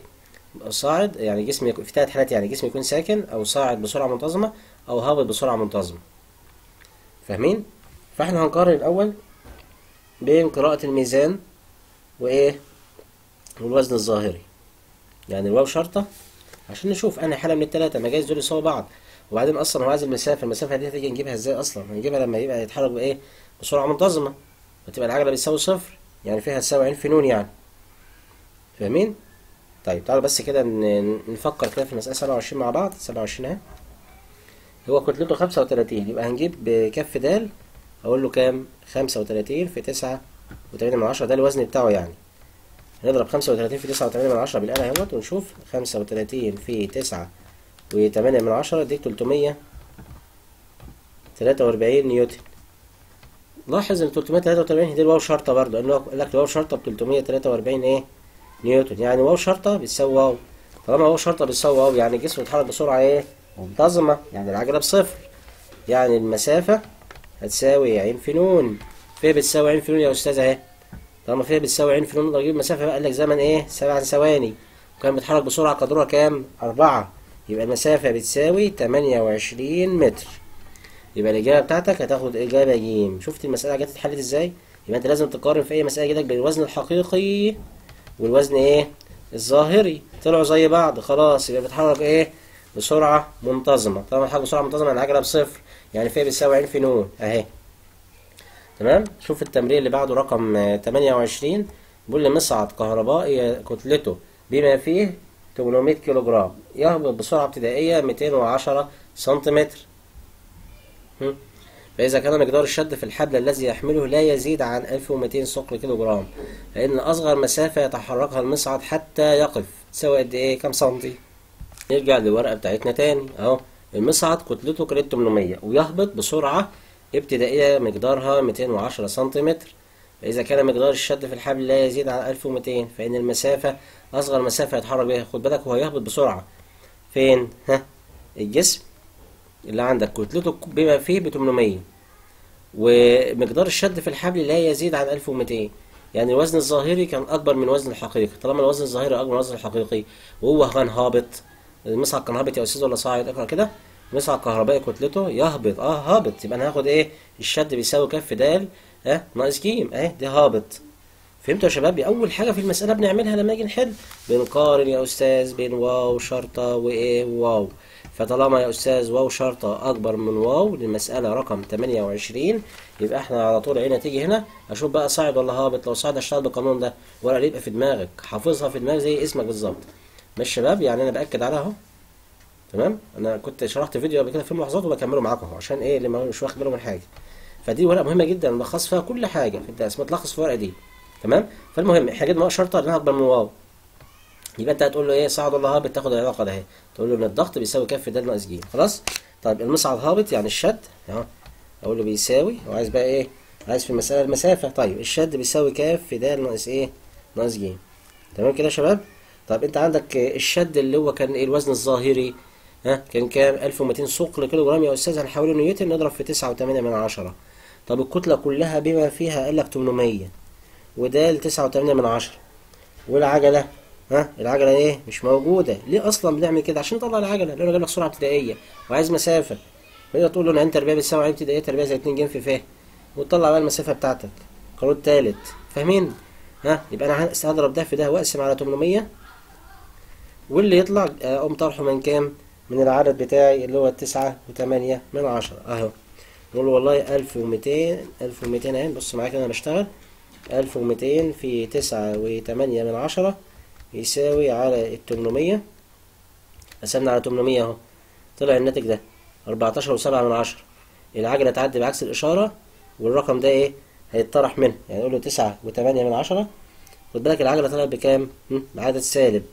صاعد يعني جسم في ثلاث حالات يعني جسم يكون ساكن أو صاعد بسرعة منتظمة أو هابط بسرعة منتظمة فاهمين؟ فإحنا هنقارن الأول بين قراءة الميزان وإيه؟ والوزن الظاهري يعني الواو شرطة عشان نشوف أنا حالة من التلاتة ما جايز دول يساووا بعض وبعدين أصلا هو عايز المسافة المسافة دي هتيجي نجيبها إزاي أصلا؟ هنجيبها لما يبقى يتحرك بإيه؟ بسرعة منتظمة وتبقى العجلة بتساوي صفر يعني فيها تساوي عين في نون يعني فاهمين؟ طيب تعالوا بس كده نفكر كده في المسألة سبعة وعشرين مع بعض؟ سبعة وعشرين أهي. هو كتلته خمسة وتلاتين يبقى هنجيب بكف د أقول له كام؟ خمسة وتلاتين في تسعة وتمانية من عشرة ده الوزن بتاعه يعني. هنضرب خمسة وتلاتين في تسعة وتمانية من عشرة بالآلة اهوت ونشوف خمسة وتلاتين في تسعة وتمانية من عشرة دي تلتمية تلاتة وأربعين نيوتن. لاحظ إن 343 دي الواو شرطة برضه قال لك الواو شرطة ب 343 إيه؟ نيوتن. يعني واو شرطة بتساوي واو. طالما واو شرطة بتساوي واو يعني الجسم بيتحرك بسرعة إيه؟ منتظمة. يعني العجلة بصفر. يعني المسافة هتساوي عين في نون فيه بتساوي عين في نون يا أستاذ أهي. طالما فيه بتساوي عين في نون نقدر نجيب المسافه بقى لك زمن إيه؟ سبع ثواني. وكان بيتحرك بسرعة قدرها كام؟ أربعة. يبقى المسافة بتساوي 28 متر. يبقى الإجابة بتاعتك هتاخد إجابة ج شفت المسألة جت اتحلت إزاي؟ يبقى أنت لازم تقارن في أي مسألة جدك بين الوزن الحقيقي والوزن إيه؟ الظاهري. طلعوا زي بعض خلاص يبقى بتحرك إيه؟ بسرعة منتظمة. طبعا بتحرك بسرعة منتظمة يعني العجلة بصفر يعني فيها بتساوي عين في نون. أهي. تمام؟ شوف التمرين اللي بعده رقم 28 بيقول لي مصعد كهربائي كتلته بما فيه 800 كيلو جرام يهبط بسرعة ابتدائية 210 سنتيمتر. فإذا كان مقدار الشد في الحبل الذي يحمله لا يزيد عن 1200 ثقل كيلو جرام فإن أصغر مسافة يتحركها المصعد حتى يقف. تساوي قد إيه؟ كام سنتي؟ نرجع للورقة بتاعتنا تاني. أهو. المصعد كتلته كانت 800 ويهبط بسرعة ابتدائية مقدارها 210 سنتيمتر. فإذا كان مقدار الشد في الحبل لا يزيد عن 1200 فإن المسافة أصغر مسافة يتحرك بها خد بالك هو يهبط بسرعة. فين؟ ها؟ الجسم. اللي عندك كتلته بما فيه ب 800 ومقدار الشد في الحبل لا يزيد عن 1200 يعني الوزن الظاهري كان أكبر من الوزن الحقيقي. طالما الوزن الظاهري أكبر من الوزن الحقيقي وهو كان هابط المصعد كان هابط يا أستاذ ولا صاعد اقرا كده مسعى كهربائي كتلته يهبط. آه هابط. يبقى أنا هاخد إيه؟ الشد بيساوي كف د آه ناقص ج أهي دي هابط. فهمتوا يا شباب؟ أول حاجة في المسألة بنعملها لما نيجي نحل بنقارن يا أستاذ بين واو شرطة وإيه واو. فطالما يا أستاذ واو شرطه أكبر من واو للمسألة رقم 28 يبقى إحنا على طول عيننا تيجي هنا. أشوف بقى صاعد ولا هابط؟ لو صاعد أشتغل بالقانون ده. ولا يبقى في دماغك. حافظها في دماغك زي اسمك بالظبط. ماشي شباب؟ يعني أنا بأكد عليها أهو. تمام؟ أنا كنت شرحت فيديو قبل كده في ملاحظات وبكمله معاكم أهو عشان إيه؟ اللي مش واخد باله من حاجة. فدي ورقة مهمة جدا. ملخص فيها كل حاجة. في الدرس متلخص في الورقه دي. تمام؟ فالمهم إحنا جبنا شرطه انها أكبر من واو. يبقى انت هتقول له إيه صاعد ولا هابط تاخد العلاقه ده اهي. تقول له ان الضغط بيساوي كف د ناقص ج خلاص؟ طيب المصعد هابط يعني الشد اهو أقول له بيساوي. وعايز بقى إيه؟ عايز في المساله المسافة. طيب الشد بيساوي كف د ناقص إيه؟ ناقص ج تمام كده يا شباب؟ طيب انت عندك الشد اللي هو كان إيه؟ الوزن الظاهري ها؟ كان كام؟ 1200 ثقل كيلو جرام يا أستاذ هنحوله نيوتن نضرب في 9.8 من عشرة. طب الكتلة كلها بما فيها قال لك 800 وده 9.8 من عشرة. والعجلة؟ ها العجلة إيه؟ مش موجودة. ليه أصلا بنعمل كده؟ عشان نطلع العجلة. لأنه جايب لك سرعة ابتدائية. وعايز مسافة. فانت تقول له ان عين تربية بتساوي ابتدائية تربية زي 2 جيم في فهم وتطلع بقى المسافة بتاعتك. قانون التالت فاهمين؟ ها؟ يبقى أنا هضرب ده في ده. وأقسم على 800 واللي يطلع أقوم طرحه من كام؟ من العدد بتاعي اللي هو تسعة وتمانية من عشرة. أهو. نقول والله ألف وميتين ألف وميتين أهي. بص معايا كده أنا بشتغل. ألف وميتين في تسعة وتمانية من عشرة. يساوي على التمنمية. قسمنا على تمنمية أهو. طلع الناتج ده. أربعتاشر وسبعة من عشرة. العجلة تعدي بعكس الإشارة والرقم ده إيه؟ هيتطرح منه يعني نقول له تسعة وتمانية من عشرة. خد بالك العجلة طلعت بكام؟ بعدد سالب.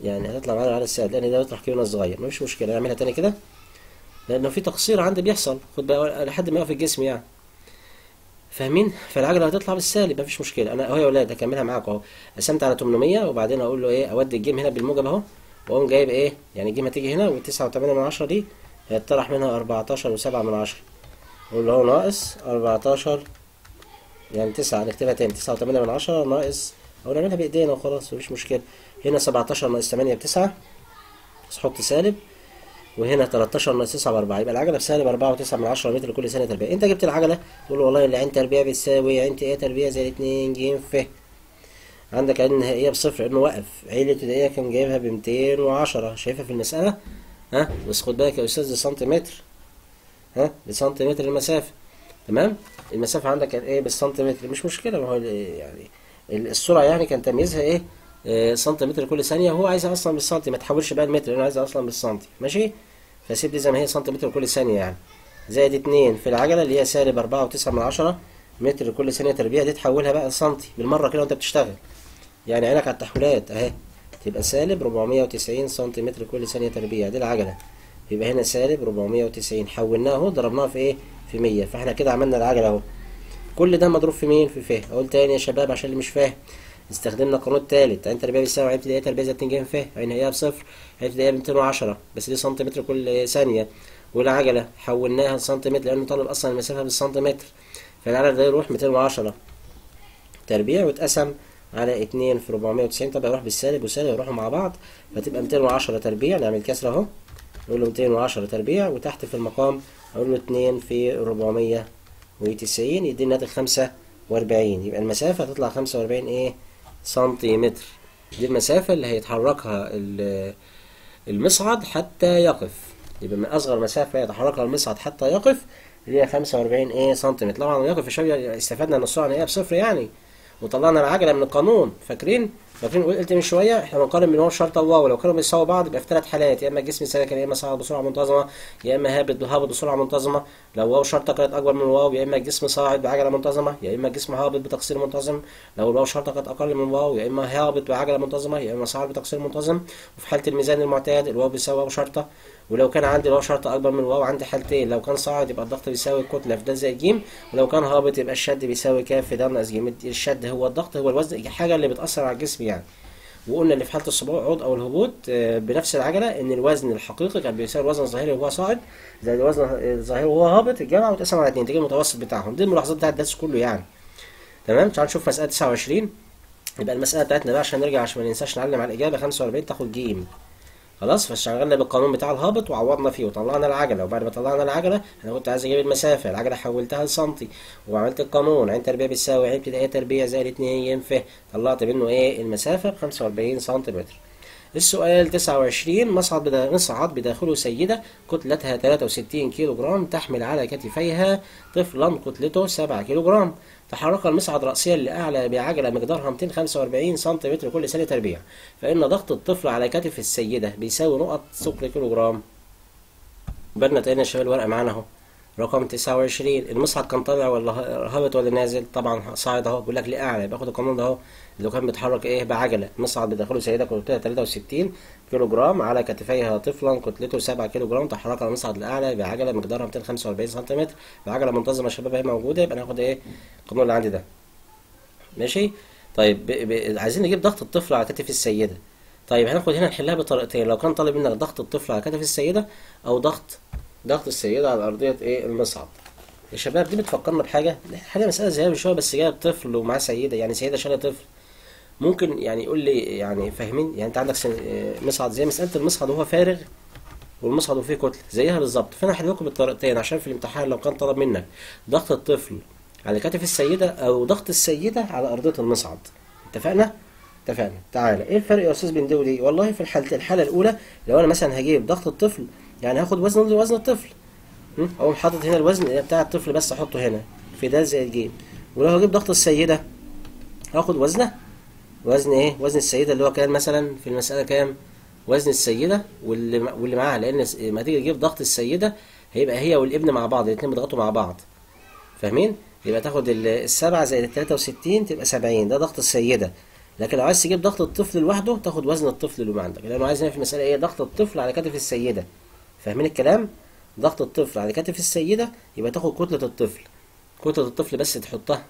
يعني هتطلع معانا على السالب لأن ده بيطرح كيلو صغير. مفيش مشكلة نعملها تاني كده. لأنه في تقصير عندي بيحصل. خد بقى لحد ما يقف الجسم يعني. فاهمين؟ فالعجلة هتطلع بالسالب مفيش مشكلة. أنا أهو يا ولاد هكملها معاكم أهو. قسمت على 800 وبعدين أقول له إيه أودي الجيم هنا بالموجب أهو. وأقوم جايب إيه يعني الجيم هتيجي هنا و9.8 من عشرة دي هيطرح منها 14 و7 من عشرة. أقول له أهو ناقص 14 يعني 9 نكتبها تاني 9.8 من عشرة ناقص. أو نعملها بايدينا وخلاص مفيش مشكلة. هنا 17 ناقص 8 بتسعة بس حط سالب. وهنا 13 ناقص 9 بأربعة. يبقى العجلة بسالب 4 و9 من 10 متر كل سنة تربية انت جبت العجلة تقول له والله اللي عين تربية بتساوي عين إيه تربية زي 2 ج ف. عندك عين نهائية بصفر انه وقف عين الابتدائية كان جايبها ب 210 شايفها في المسألة؟ ها؟ بس خد بالك يا أستاذ دي سنتيمتر ها؟ دي المسافة. تمام؟ المسافة عندك كانت إيه بالسنتيمتر؟ مش مشكلة. ما هو يعني السرعة يعني كان تمييزها إيه؟ سنتيمتر كل ثانية هو عايزها أصلا بالسنتي ما تحولش بقى المتر لأنه عايزها أصلا بالسنتي. ماشي؟ فسيب دي زي ما هي سنتيمتر كل ثانية يعني. زائد اتنين في العجلة اللي هي سالب أربعة وتسعة من عشرة متر كل ثانية تربيع دي تحولها بقى لسنتي بالمرة كده وأنت بتشتغل. يعني عينك على التحويلات أهي. تبقى سالب 490 سنتيمتر كل ثانية تربيع دي العجلة. يبقى هنا سالب 490 حولناها أهو ضربناها في إيه؟ في 100 فإحنا كده عملنا العجلة أهو. كل ده مضروب في مين؟ في فه. أقول تاني يا شباب عشان اللي مش فاهم. استخدمنا القانون الثالث عين تربيع بيساوي عين ابتدائية تربيع زائد 2 جيم ف عين هي بصفر عين ابتدائية ب 210 بس دي سنتيمتر كل ثانية. والعجلة حولناها لسنتيمتر لأنه طالب أصلا المسافة بالسنتيمتر. فالعدد ده يروح 210 تربيع واتقسم على 2 في 490 طبعا يروح بالسالب والسالب يروحوا مع بعض. فتبقى 210 تربيع. نعمل كسر أهو. نقول له 210 تربيع. وتحت في المقام أقول له 2 في 490 يديني ناتج 45 يبقى المسافة هتطلع 45 إيه؟ سنتيمتر. دي المسافة اللي هيتحركها المصعد حتى يقف. يبقى من أصغر مسافة يتحركها المصعد حتى يقف اللي هي 45 إيه سنتيمتر. طبعا يقف شوية استفدنا ان السرعة هي بصفر يعني وطلعنا العجلة من القانون. فاكرين؟ فاكرين قلت من شوية إحنا بنقارن بين واو شرطة وواو لو كانوا بيساووا بعض يبقى في ثلاث حالات يا إما الجسم ساكن يا إما صاعد بسرعة منتظمة يا إما هابط هابط بسرعة منتظمة. لو واو شرطة كانت أكبر من واو يا إما الجسم صاعد بعجلة منتظمة يا إما الجسم هابط بتقصير منتظم. لو الواو شرطة كانت أقل من واو يا إما هابط بعجلة منتظمة يا إما صاعد بتقصير منتظم. وفي حالة الميزان المعتاد الواو بيساوي واو شرطة. ولو كان عندي الواو شرطة أكبر من واو عندي حالتين. لو كان صاعد يبقى الضغط بيساوي الكتلة في ده زائد ج ولو كان هابط يبقى الشد بيساوي ك في ده ناقص ج الشد هو الضغط هو الوزن الحاجة اللي بتأثر على الجسم يعني. وقلنا ان في حالة الصعود أو الهبوط بنفس العجلة إن الوزن الحقيقي كان بيساوي الوزن الظاهري وهو صاعد زي الوزن الظاهري وهو هابط الجمع وتقسم على 2 تجي المتوسط بتاعهم. دي الملاحظات بتاعت الدرس كله يعني. تمام؟ تعال نشوف مسألة 29 يبقى المسألة بتاعتنا بقى عشان نرجع عشان ما ننساش نعلم على الإجابة. 45 تاخد ج خلاص فاشتغلنا بالقانون بتاع الهابط وعوضنا فيه وطلعنا العجلة. وبعد ما طلعنا العجلة أنا كنت عايز أجيب المسافة. العجلة حولتها لسنتي وعملت القانون. عين تربيع بتساوي عين ابتدائية تربيع زائد 2 ف طلعت منه إيه؟ المسافة ب 45 سنتيمتر. السؤال 29 مصعد بدا مصعد بداخله سيدة كتلتها 63 كيلو جرام تحمل على كتفيها طفلا كتلته 7 كيلو جرام تحرك المصعد رأسيا لأعلى بعجلة مقدارها 245 سنتيمتر كل ثانية تربيع فإن ضغط الطفل على كتف السيدة بيساوي نقط ثقل بالنا تاني يا شباب الورقة معانا أهو. رقم 29 المصعد كان طالع ولا هابط ولا نازل؟ طبعا صاعد أهو بيقول لك لاعلى باخد القانون ده أهو. اللي كان بيتحرك إيه؟ بعجلة. مصعد بداخله سيدة كتلتها 63 كيلو جرام على كتفيها طفلا كتلته 7 كيلو جرام تحرك المصعد الاعلى بعجلة مقدارها 245 سنتيمتر. بعجلة منتظمة شباب اهي موجودة يبقى ناخد إيه؟ القانون اللي عندي ده. ماشي؟ طيب ب... ب... عايزين نجيب ضغط الطفل على كتف السيدة. طيب هناخد هنا نحلها بطريقتين. لو كان طالب منك ضغط الطفل على كتف السيدة أو ضغط ضغط السيدة على أرضية إيه؟ المصعد يا شباب دي بتفكرنا بحاجة حاجة مسألة زيها شوية بس جاية طفل ومعاه سيدة يعني سيدة شايله طفل. ممكن يعني يقول لي يعني فاهمين؟ يعني أنت عندك مصعد زي مسألة المصعد وهو فارغ والمصعد وفيه كتله زيها بالظبط. فأنا هحل لكم بالطريقتين عشان في الامتحان لو كان طلب منك. ضغط الطفل على كتف السيدة أو ضغط السيدة على أرضية المصعد. اتفقنا؟ اتفقنا. تعالى إيه الفرق يا أستاذ بين دي ودي والله في الحالة الحالة الأولى لو أنا مثلا هجيب ضغط الطفل يعني هاخد وزن وزن الطفل. أقوم حاطط هنا الوزن بتاع الطفل بس أحطه هنا في ده زي الجيم. ولو هجيب ضغط السيدة هاخد وزنة. وزن إيه؟ وزن السيدة اللي هو كان مثلا في المسألة كام؟ وزن السيدة واللي واللي معاها. لأن لما تيجي تجيب ضغط السيدة هيبقى هي والابن مع بعض الاثنين بيضغطوا مع بعض. فاهمين؟ يبقى تاخد السبعة زائد ال 63 تبقى 70 ده ضغط السيدة. لكن لو عايز تجيب ضغط الطفل لوحده تاخد وزن الطفل اللي عندك. لأنه عايز هنا في المسألة إيه؟ ضغط الطفل على كتف السيدة. فاهمين الكلام؟ ضغط الطفل على كتف السيدة يبقى تاخد كتلة الطفل. كتلة الطفل بس تحطها.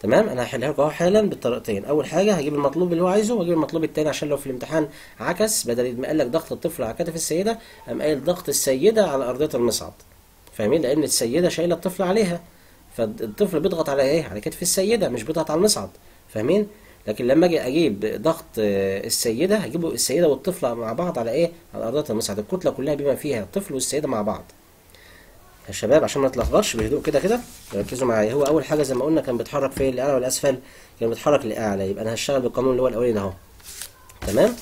تمام؟ أنا هحلها لكم أهو حالا بالطريقتين. أول حاجة هجيب المطلوب اللي هو عايزه وأجيب المطلوب التاني عشان لو في الامتحان عكس بدل ما قال لك ضغط الطفل على كتف السيدة قام قايل ضغط السيدة على أرضية المصعد. فاهمين؟ لأن السيدة شايلة الطفل عليها. فالطفل بيضغط على إيه؟ على كتف السيدة مش بيضغط على المصعد. فاهمين؟ لكن لما أجي أجيب ضغط السيدة هجيبه السيدة والطفل مع بعض على إيه؟ على أرضية المصعد الكتلة كلها بما فيها الطفل والسيدة مع بعض. يا شباب عشان ما نتلخبطش بهدوء كده كده ركزوا معايا. هو أول حاجة زي ما قلنا كان بيتحرك فين الاعلى والأسفل كان بيتحرك لاعلى يبقى أنا هشتغل بالقانون اللي هو الأولاني أهو. تمام؟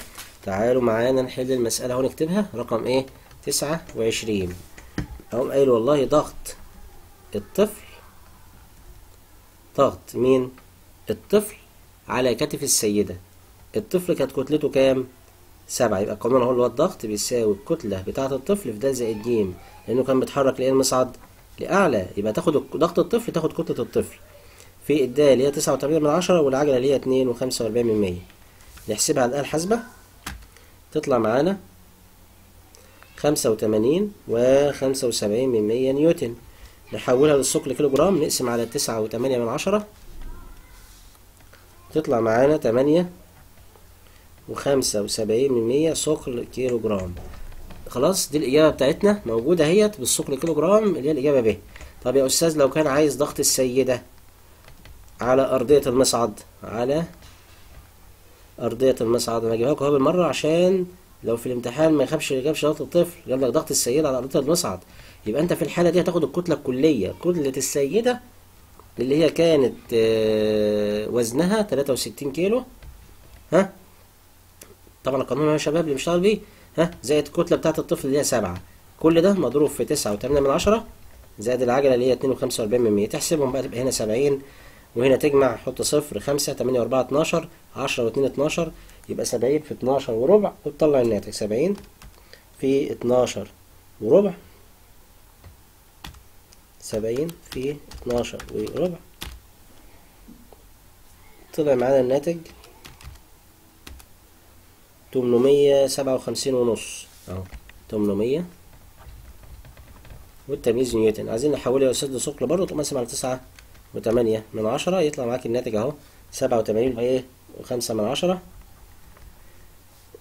تعالوا معانا نحل المسألة أهو نكتبها. رقم إيه؟ 29 أقوم قايل والله ضغط الطفل ضغط مين؟ الطفل على كتف السيدة. الطفل كانت كتلته كام؟ سبعة. يبقى القانون اللي هو الضغط بيساوي الكتلة بتاعة الطفل في د زائد ج لأنه كان بيتحرك لإيه المصعد؟ لأعلى. يبقى تاخد ضغط الطفل تاخد كتلة الطفل. في الد اللي هي تسعة وتمانية من عشرة والعجلة اللي هي اتنين وخمسة وأربعين من مية. نحسبها على الآلة الحاسبة. تطلع معانا. خمسة وتمانين وخمسة وسبعين من مية نيوتن. نحولها للثقل كيلو جرام نقسم على تسعة وتمانية من عشرة. تطلع معانا تمانية وخمسة وسبعين من مية ثقل كيلو جرام خلاص دي الإجابة بتاعتنا. موجودة أهيت بالثقل كيلو جرام اللي هي الإجابة ب. طب يا أستاذ لو كان عايز ضغط السيدة على أرضية المصعد على أرضية المصعد أنا هجيبها لكم بالمرة عشان لو في الامتحان ما يخافش ما جابش ضغط الطفل جاب لك ضغط السيدة على أرضية المصعد. يبقى أنت في الحالة دي هتاخد الكتلة الكلية. كتلة السيدة اللي هي كانت وزنها 63 كيلو. ها؟ طبعا القانون يا شباب اللي بيشتغل بيه ها؟ زائد الكتلة بتاعت الطفل اللي هي سبعة. كل ده مضروب في تسعة وتمانية من عشرة. زائد العجلة اللي هي اتنين وخمسة وأربعين من مية تحسبهم بقى تبقى هنا سبعين وهنا تجمع حط صفر خمسة تمانية وأربعة اتناشر عشرة واتنين اتناشر. يبقى سبعين في اتناشر وربع وتطلع الناتج. سبعين في اتناشر وربع. سبعين في اتناشر وربع. طلع معانا الناتج تمنمية سبعة وخمسين ونص. أهو. تمنمية. والتمييز نيوتن. عايزين نحوله يا أستاذ لثقل برضه تقوم قاسم على تسعة وتمانية من عشرة. يطلع معاك الناتج أهو. سبعة وتمانين إيه؟ وخمسة من عشرة.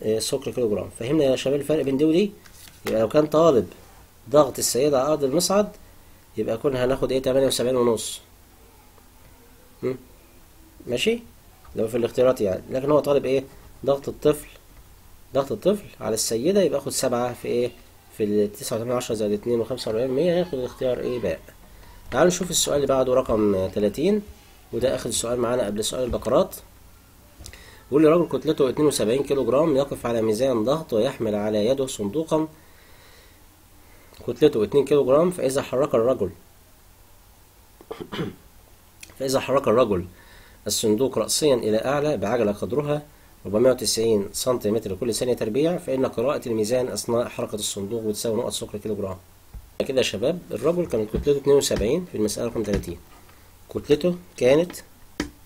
إيه ثقل كيلو جرام فهمنا يا شباب الفرق بين دي ودي يبقى لو كان طالب ضغط السيدة على أرض المصعد يبقى كنا هناخد إيه؟ تمانية وسبعين ونص. ماشي؟ لو في الاختيارات يعني. لكن هو طالب إيه؟ ضغط الطفل ضغط الطفل على السيدة يبقى اخد سبعة في إيه؟ في ال 9 10 زائد 2 و45 100 هياخد الاختيار إيه باء تعالوا نشوف السؤال اللي بعده رقم 30 وده آخر سؤال معانا قبل سؤال البقرات. بيقول لي رجل كتلته 72 كيلو جرام يقف على ميزان ضغط ويحمل على يده صندوقا كتلته 2 كيلو جرام فإذا حرك الرجل. فإذا حرك الرجل الصندوق رأسيا إلى أعلى بعجلة قدرها 490 سنتيمتر كل ثانية تربيع فإن قراءة الميزان أثناء حركة الصندوق بتساوي نقط سكر كيلو جرام كده يا شباب الرجل كانت كتلته 72 في المسألة رقم 30 كتلته كانت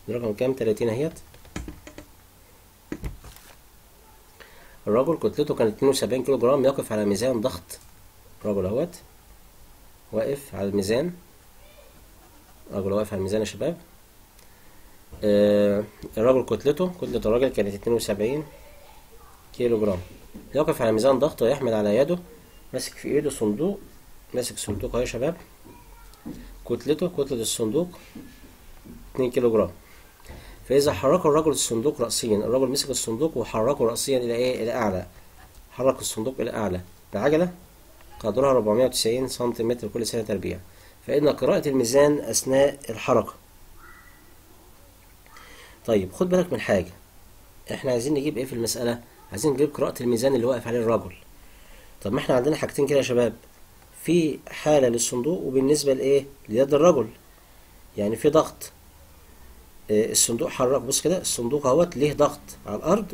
رقم كام؟ 30 اهيت. الرجل كتلته كانت 72 كيلو جرام يقف على ميزان ضغط الرجل اهوت واقف على الميزان. الرجل واقف على الميزان يا شباب. آه الرجل كتلته كتلة الراجل كانت 72 كيلو جرام يقف على ميزان ضغط ويحمل على يده ماسك في ايده صندوق ماسك صندوق اهو يا شباب. كتلته كتلة الصندوق 2 كيلو جرام فإذا حرك الرجل الصندوق رأسيا الرجل مسك الصندوق وحركه رأسيا إلى إيه؟ إلى أعلى. حرك الصندوق إلى أعلى. بعجلة قدرها 490 سنتيمتر كل سنة تربيع. فإن قراءة الميزان أثناء الحركة. طيب خد بالك من حاجة. إحنا عايزين نجيب إيه في المسألة؟ عايزين نجيب قراءة الميزان اللي واقف عليه الرجل. طب ما إحنا عندنا حاجتين كده يا شباب. في حالة للصندوق وبالنسبة لإيه؟ ليد الرجل. يعني في ضغط. آه الصندوق حرك. بص كده الصندوق أهوت ليه ضغط على الأرض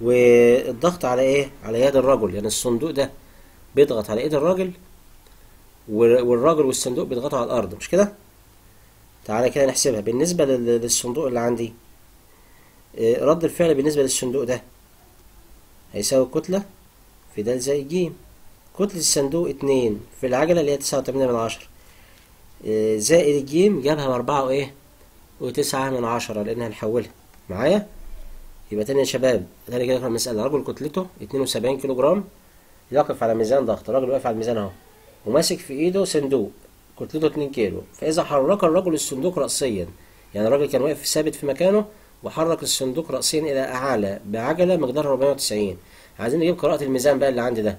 والضغط على إيه؟ على يد الرجل. يعني الصندوق ده بيضغط على إيد الراجل والراجل والصندوق بيضغطوا على الأرض مش كده؟ تعالى كده نحسبها. بالنسبة للصندوق اللي عندي آه رد الفعل بالنسبة للصندوق ده هيساوي الكتلة في د زائد ج كتلة الصندوق اتنين في العجلة اللي هي تسعة وتمانية من عشرة. آه زائد الجيم جابها بأربعة وإيه؟ وتسعة من عشرة لأن هنحولها. معايا؟ يبقى تاني يا شباب تاني كده المسألة. رجل كتلته اتنين وسبعين كيلو جرام يقف على ميزان ضغط الراجل واقف على الميزان اهو وماسك في ايده صندوق كتلته 2 كيلو. فإذا حرك الرجل الصندوق رأسيا يعني الراجل كان واقف ثابت في مكانه وحرك الصندوق رأسيا إلى أعلى بعجلة مقدارها 490 عايزين نجيب قراءة الميزان بقى اللي عندي ده.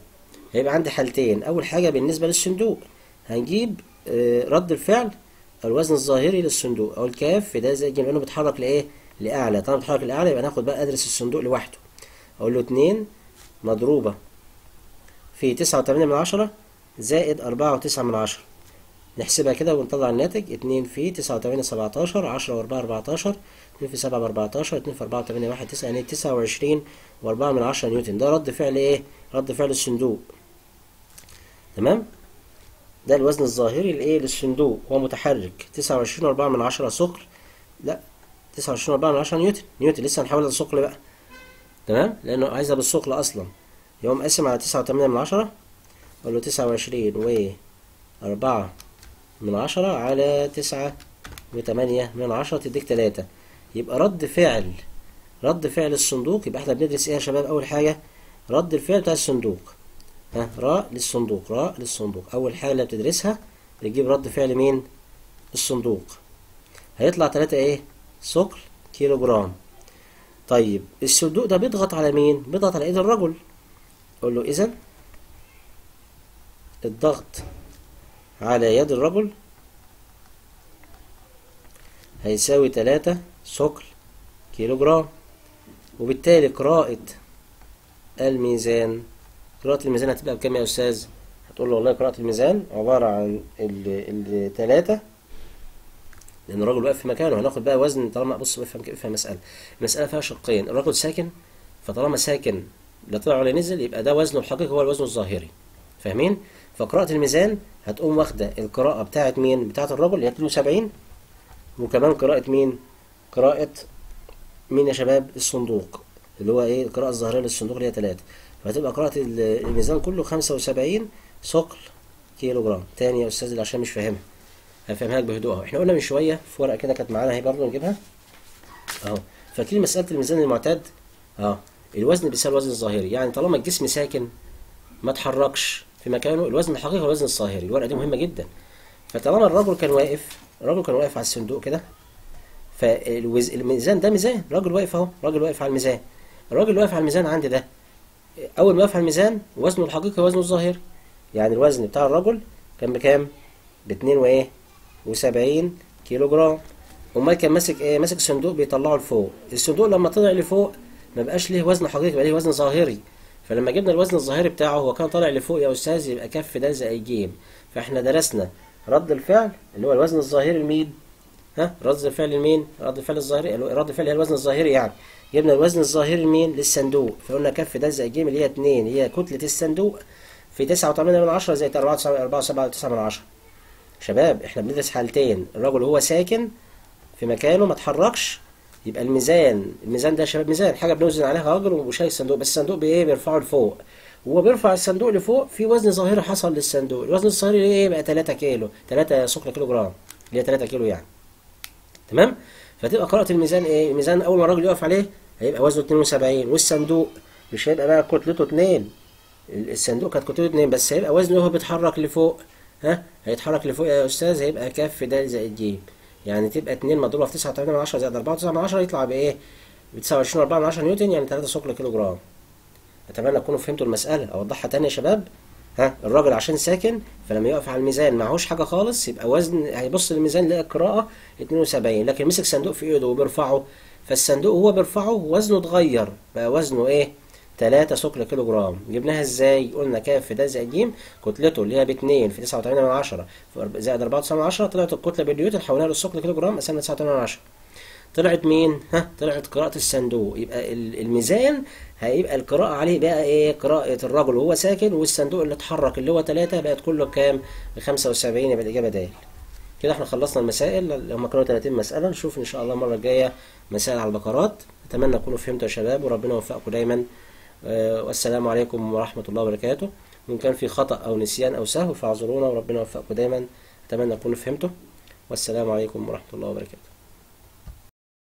هيبقى عندي حالتين. أول حاجة بالنسبة للصندوق هنجيب رد الفعل الوزن الظاهري للصندوق. أو الكاف ده زي لأنه بيتحرك لإيه؟ لأعلى. طالما بيتحرك لأعلى يبقى ناخد بقى أدرس الصندوق لوحده. أقول له 2 مضروبة. في 9 من عشرة زائد 4 و9 من عشرة. نحسبها كده ونطلع الناتج. اتنين في تسعة وتمانية سبعتاشر عشرة وأربعة أربعتاشر اتنين في سبعة بأربعتاشر اتنين في أربعة وتمانية واحد تسعة يعني تسعة وعشرين وأربعة من عشرة نيوتن. ده رد فعل إيه؟ رد فعل الصندوق. تمام؟ ده الوزن الظاهري لإيه؟ للصندوق. هو متحرك. تسعة وعشرين وأربعة من عشرة ثقل لا تسعة وعشرين وأربعة من عشرة نيوتن. نيوتن لسه هنحولها لثقل بقى. تمام؟ لأنه عايزها بالثقل أصلا. يقوم قاسم على تسعة وتمانية من عشرة أقول له تسعة وعشرين و أربعة من عشرة على تسعة وتمانية من عشرة تديك تلاتة. يبقى رد فعل رد فعل الصندوق يبقى إحنا بندرس إيه يا شباب؟ أول حاجة رد الفعل بتاع الصندوق. ها؟ راء للصندوق راء للصندوق. أول حاجة اللي بتدرسها بتجيب رد فعل مين؟ الصندوق. هيطلع تلاتة إيه؟ ثقل كيلو جرام طيب الصندوق ده بيضغط على مين؟ بيضغط على إيد الرجل. أقول له اذا الضغط على يد الرجل هيساوي تلاتة ثقل كيلو جرام وبالتالي قراءة الميزان قراءة الميزان هتبقى بكام يا أستاذ؟ هتقول له والله قراءة الميزان عبارة عن التلاتة. لأن الراجل واقف في مكانه. هناخد بقى وزن طالما بص بفهم افهم مسألة. المسألة فيها شقين. الراجل ساكن فطالما ساكن لا طلع ولا نزل يبقى ده وزنه الحقيقي هو الوزن الظاهري فاهمين؟ فقراءة الميزان هتقوم واخدة القراءة بتاعة مين؟ بتاعة الرجل اللي هي 72 وكمان قراءة مين؟ قراءة مين يا شباب؟ الصندوق اللي هو إيه؟ القراءة الظاهرية للصندوق اللي هي 3 فهتبقى قراءة الميزان كله 75 ثقل كيلو جرام تاني يا اللي عشان مش فاهمها هفهمها لك بهدوء أهو إحنا قلنا من شوية في ورقة كده كانت معانا أهي برضه نجيبها أهو فاكرين مسألة الميزان المعتاد؟ أه الوزن بيساوي الوزن الظاهري. يعني طالما الجسم ساكن ما اتحركش في مكانه الوزن الحقيقي هو الوزن الظاهري الورقة دي مهمة جدا. فطالما الرجل كان واقف الرجل كان واقف على الصندوق كده فالميزان ده ميزان راجل واقف أهو راجل واقف على الميزان. الراجل واقف على الميزان عندي ده أول ما يقف على الميزان وزنه الحقيقي وزنه الظاهري. يعني الوزن بتاع الرجل كان بكام؟ باتنين وإيه؟ وسبعين كيلو جرام أمال كان ماسك إيه؟ ماسك صندوق بيطلعه لفوق. الصندوق لما طلع لفوق ما بقاش ليه وزن حقيقي بقى ليه وزن ظاهري. فلما جبنا الوزن الظاهري بتاعه هو كان طالع لفوق يا أستاذ يبقى كف ده زي جيم. فإحنا درسنا رد الفعل اللي هو الوزن الظاهري لمين؟ ها؟ رد الفعل لمين؟ رد الفعل الظاهري رد الفعل هي الوزن الظاهري يعني. جبنا الوزن الظاهري لمين؟ للصندوق. فقلنا كف ده زي جيم اللي هي 2 هي كتلة الصندوق في 9.8 من 10 زي 4.7 من 10 شباب إحنا بندرس حالتين. الرجل هو ساكن في مكانه ما اتحركش. يبقى الميزان الميزان ده يا شباب ميزان حاجة بنوزن عليها راجل وشايل الصندوق بس الصندوق بإيه؟ بيرفعه لفوق. وهو بيرفع الصندوق لفوق في وزن ظاهري حصل للصندوق. الوزن الظاهري إيه بقى 3 كيلو 3 سكر كيلو جرام اللي هي 3 كيلو يعني. تمام؟ فتبقى قراءة الميزان إيه؟ الميزان أول ما الراجل يقف عليه هيبقى وزنه 72 والصندوق مش هيبقى بقى كتلته 2 الصندوق كانت كتلته 2 بس هيبقى وزنه هو بيتحرك لفوق ها؟ هيتحرك لفوق يا أستاذ هيبقى كف د زائد ج يعني تبقى 2 مضروبه في 9.8 من 10 زائد 4.9 من 10 يطلع بإيه؟ ب 29.4 من 10 نيوتن يعني 3 ثقل كيلو جرام أتمنى تكونوا فهمتوا المسألة أوضحها تاني يا شباب. ها الراجل عشان ساكن فلما يقف على الميزان معهوش حاجة خالص يبقى وزن هيبص للميزان يلاقي القراءة 72 لكن مسك صندوق في إيده وبيرفعه فالصندوق وهو بيرفعه وزنه اتغير بقى وزنه إيه؟ 3 ثقل كيلو جرام جبناها إزاي؟ قلنا كاف ده زائد ج كتلته اللي هي ب 2 في 9.8 من 10 زائد 4.9 من 10 طلعت الكتلة بالنيوتن حولناها للثقل كيلو جرام قسمنا 9.8 من 10 طلعت مين؟ ها طلعت قراءة الصندوق. يبقى الميزان هيبقى القراءة عليه بقى إيه؟ قراءة الرجل وهو ساكن والصندوق اللي اتحرك اللي هو 3 بقت كله بكام؟ ب 75 يبقى الإجابة د كده إحنا خلصنا المسائل. هم كانوا 30 مسألة. نشوف إن شاء الله المرة الجاية مسائل على البقرات. أتمنى تكونوا فهمتوا يا شباب وربنا يوفقكم دايما. والسلام عليكم ورحمة الله وبركاته. وإن كان في خطأ أو نسيان أو سهو فاعذرونا وربنا يوفقكم دايما. أتمنى تكونوا فهمتوا والسلام عليكم ورحمة الله وبركاته.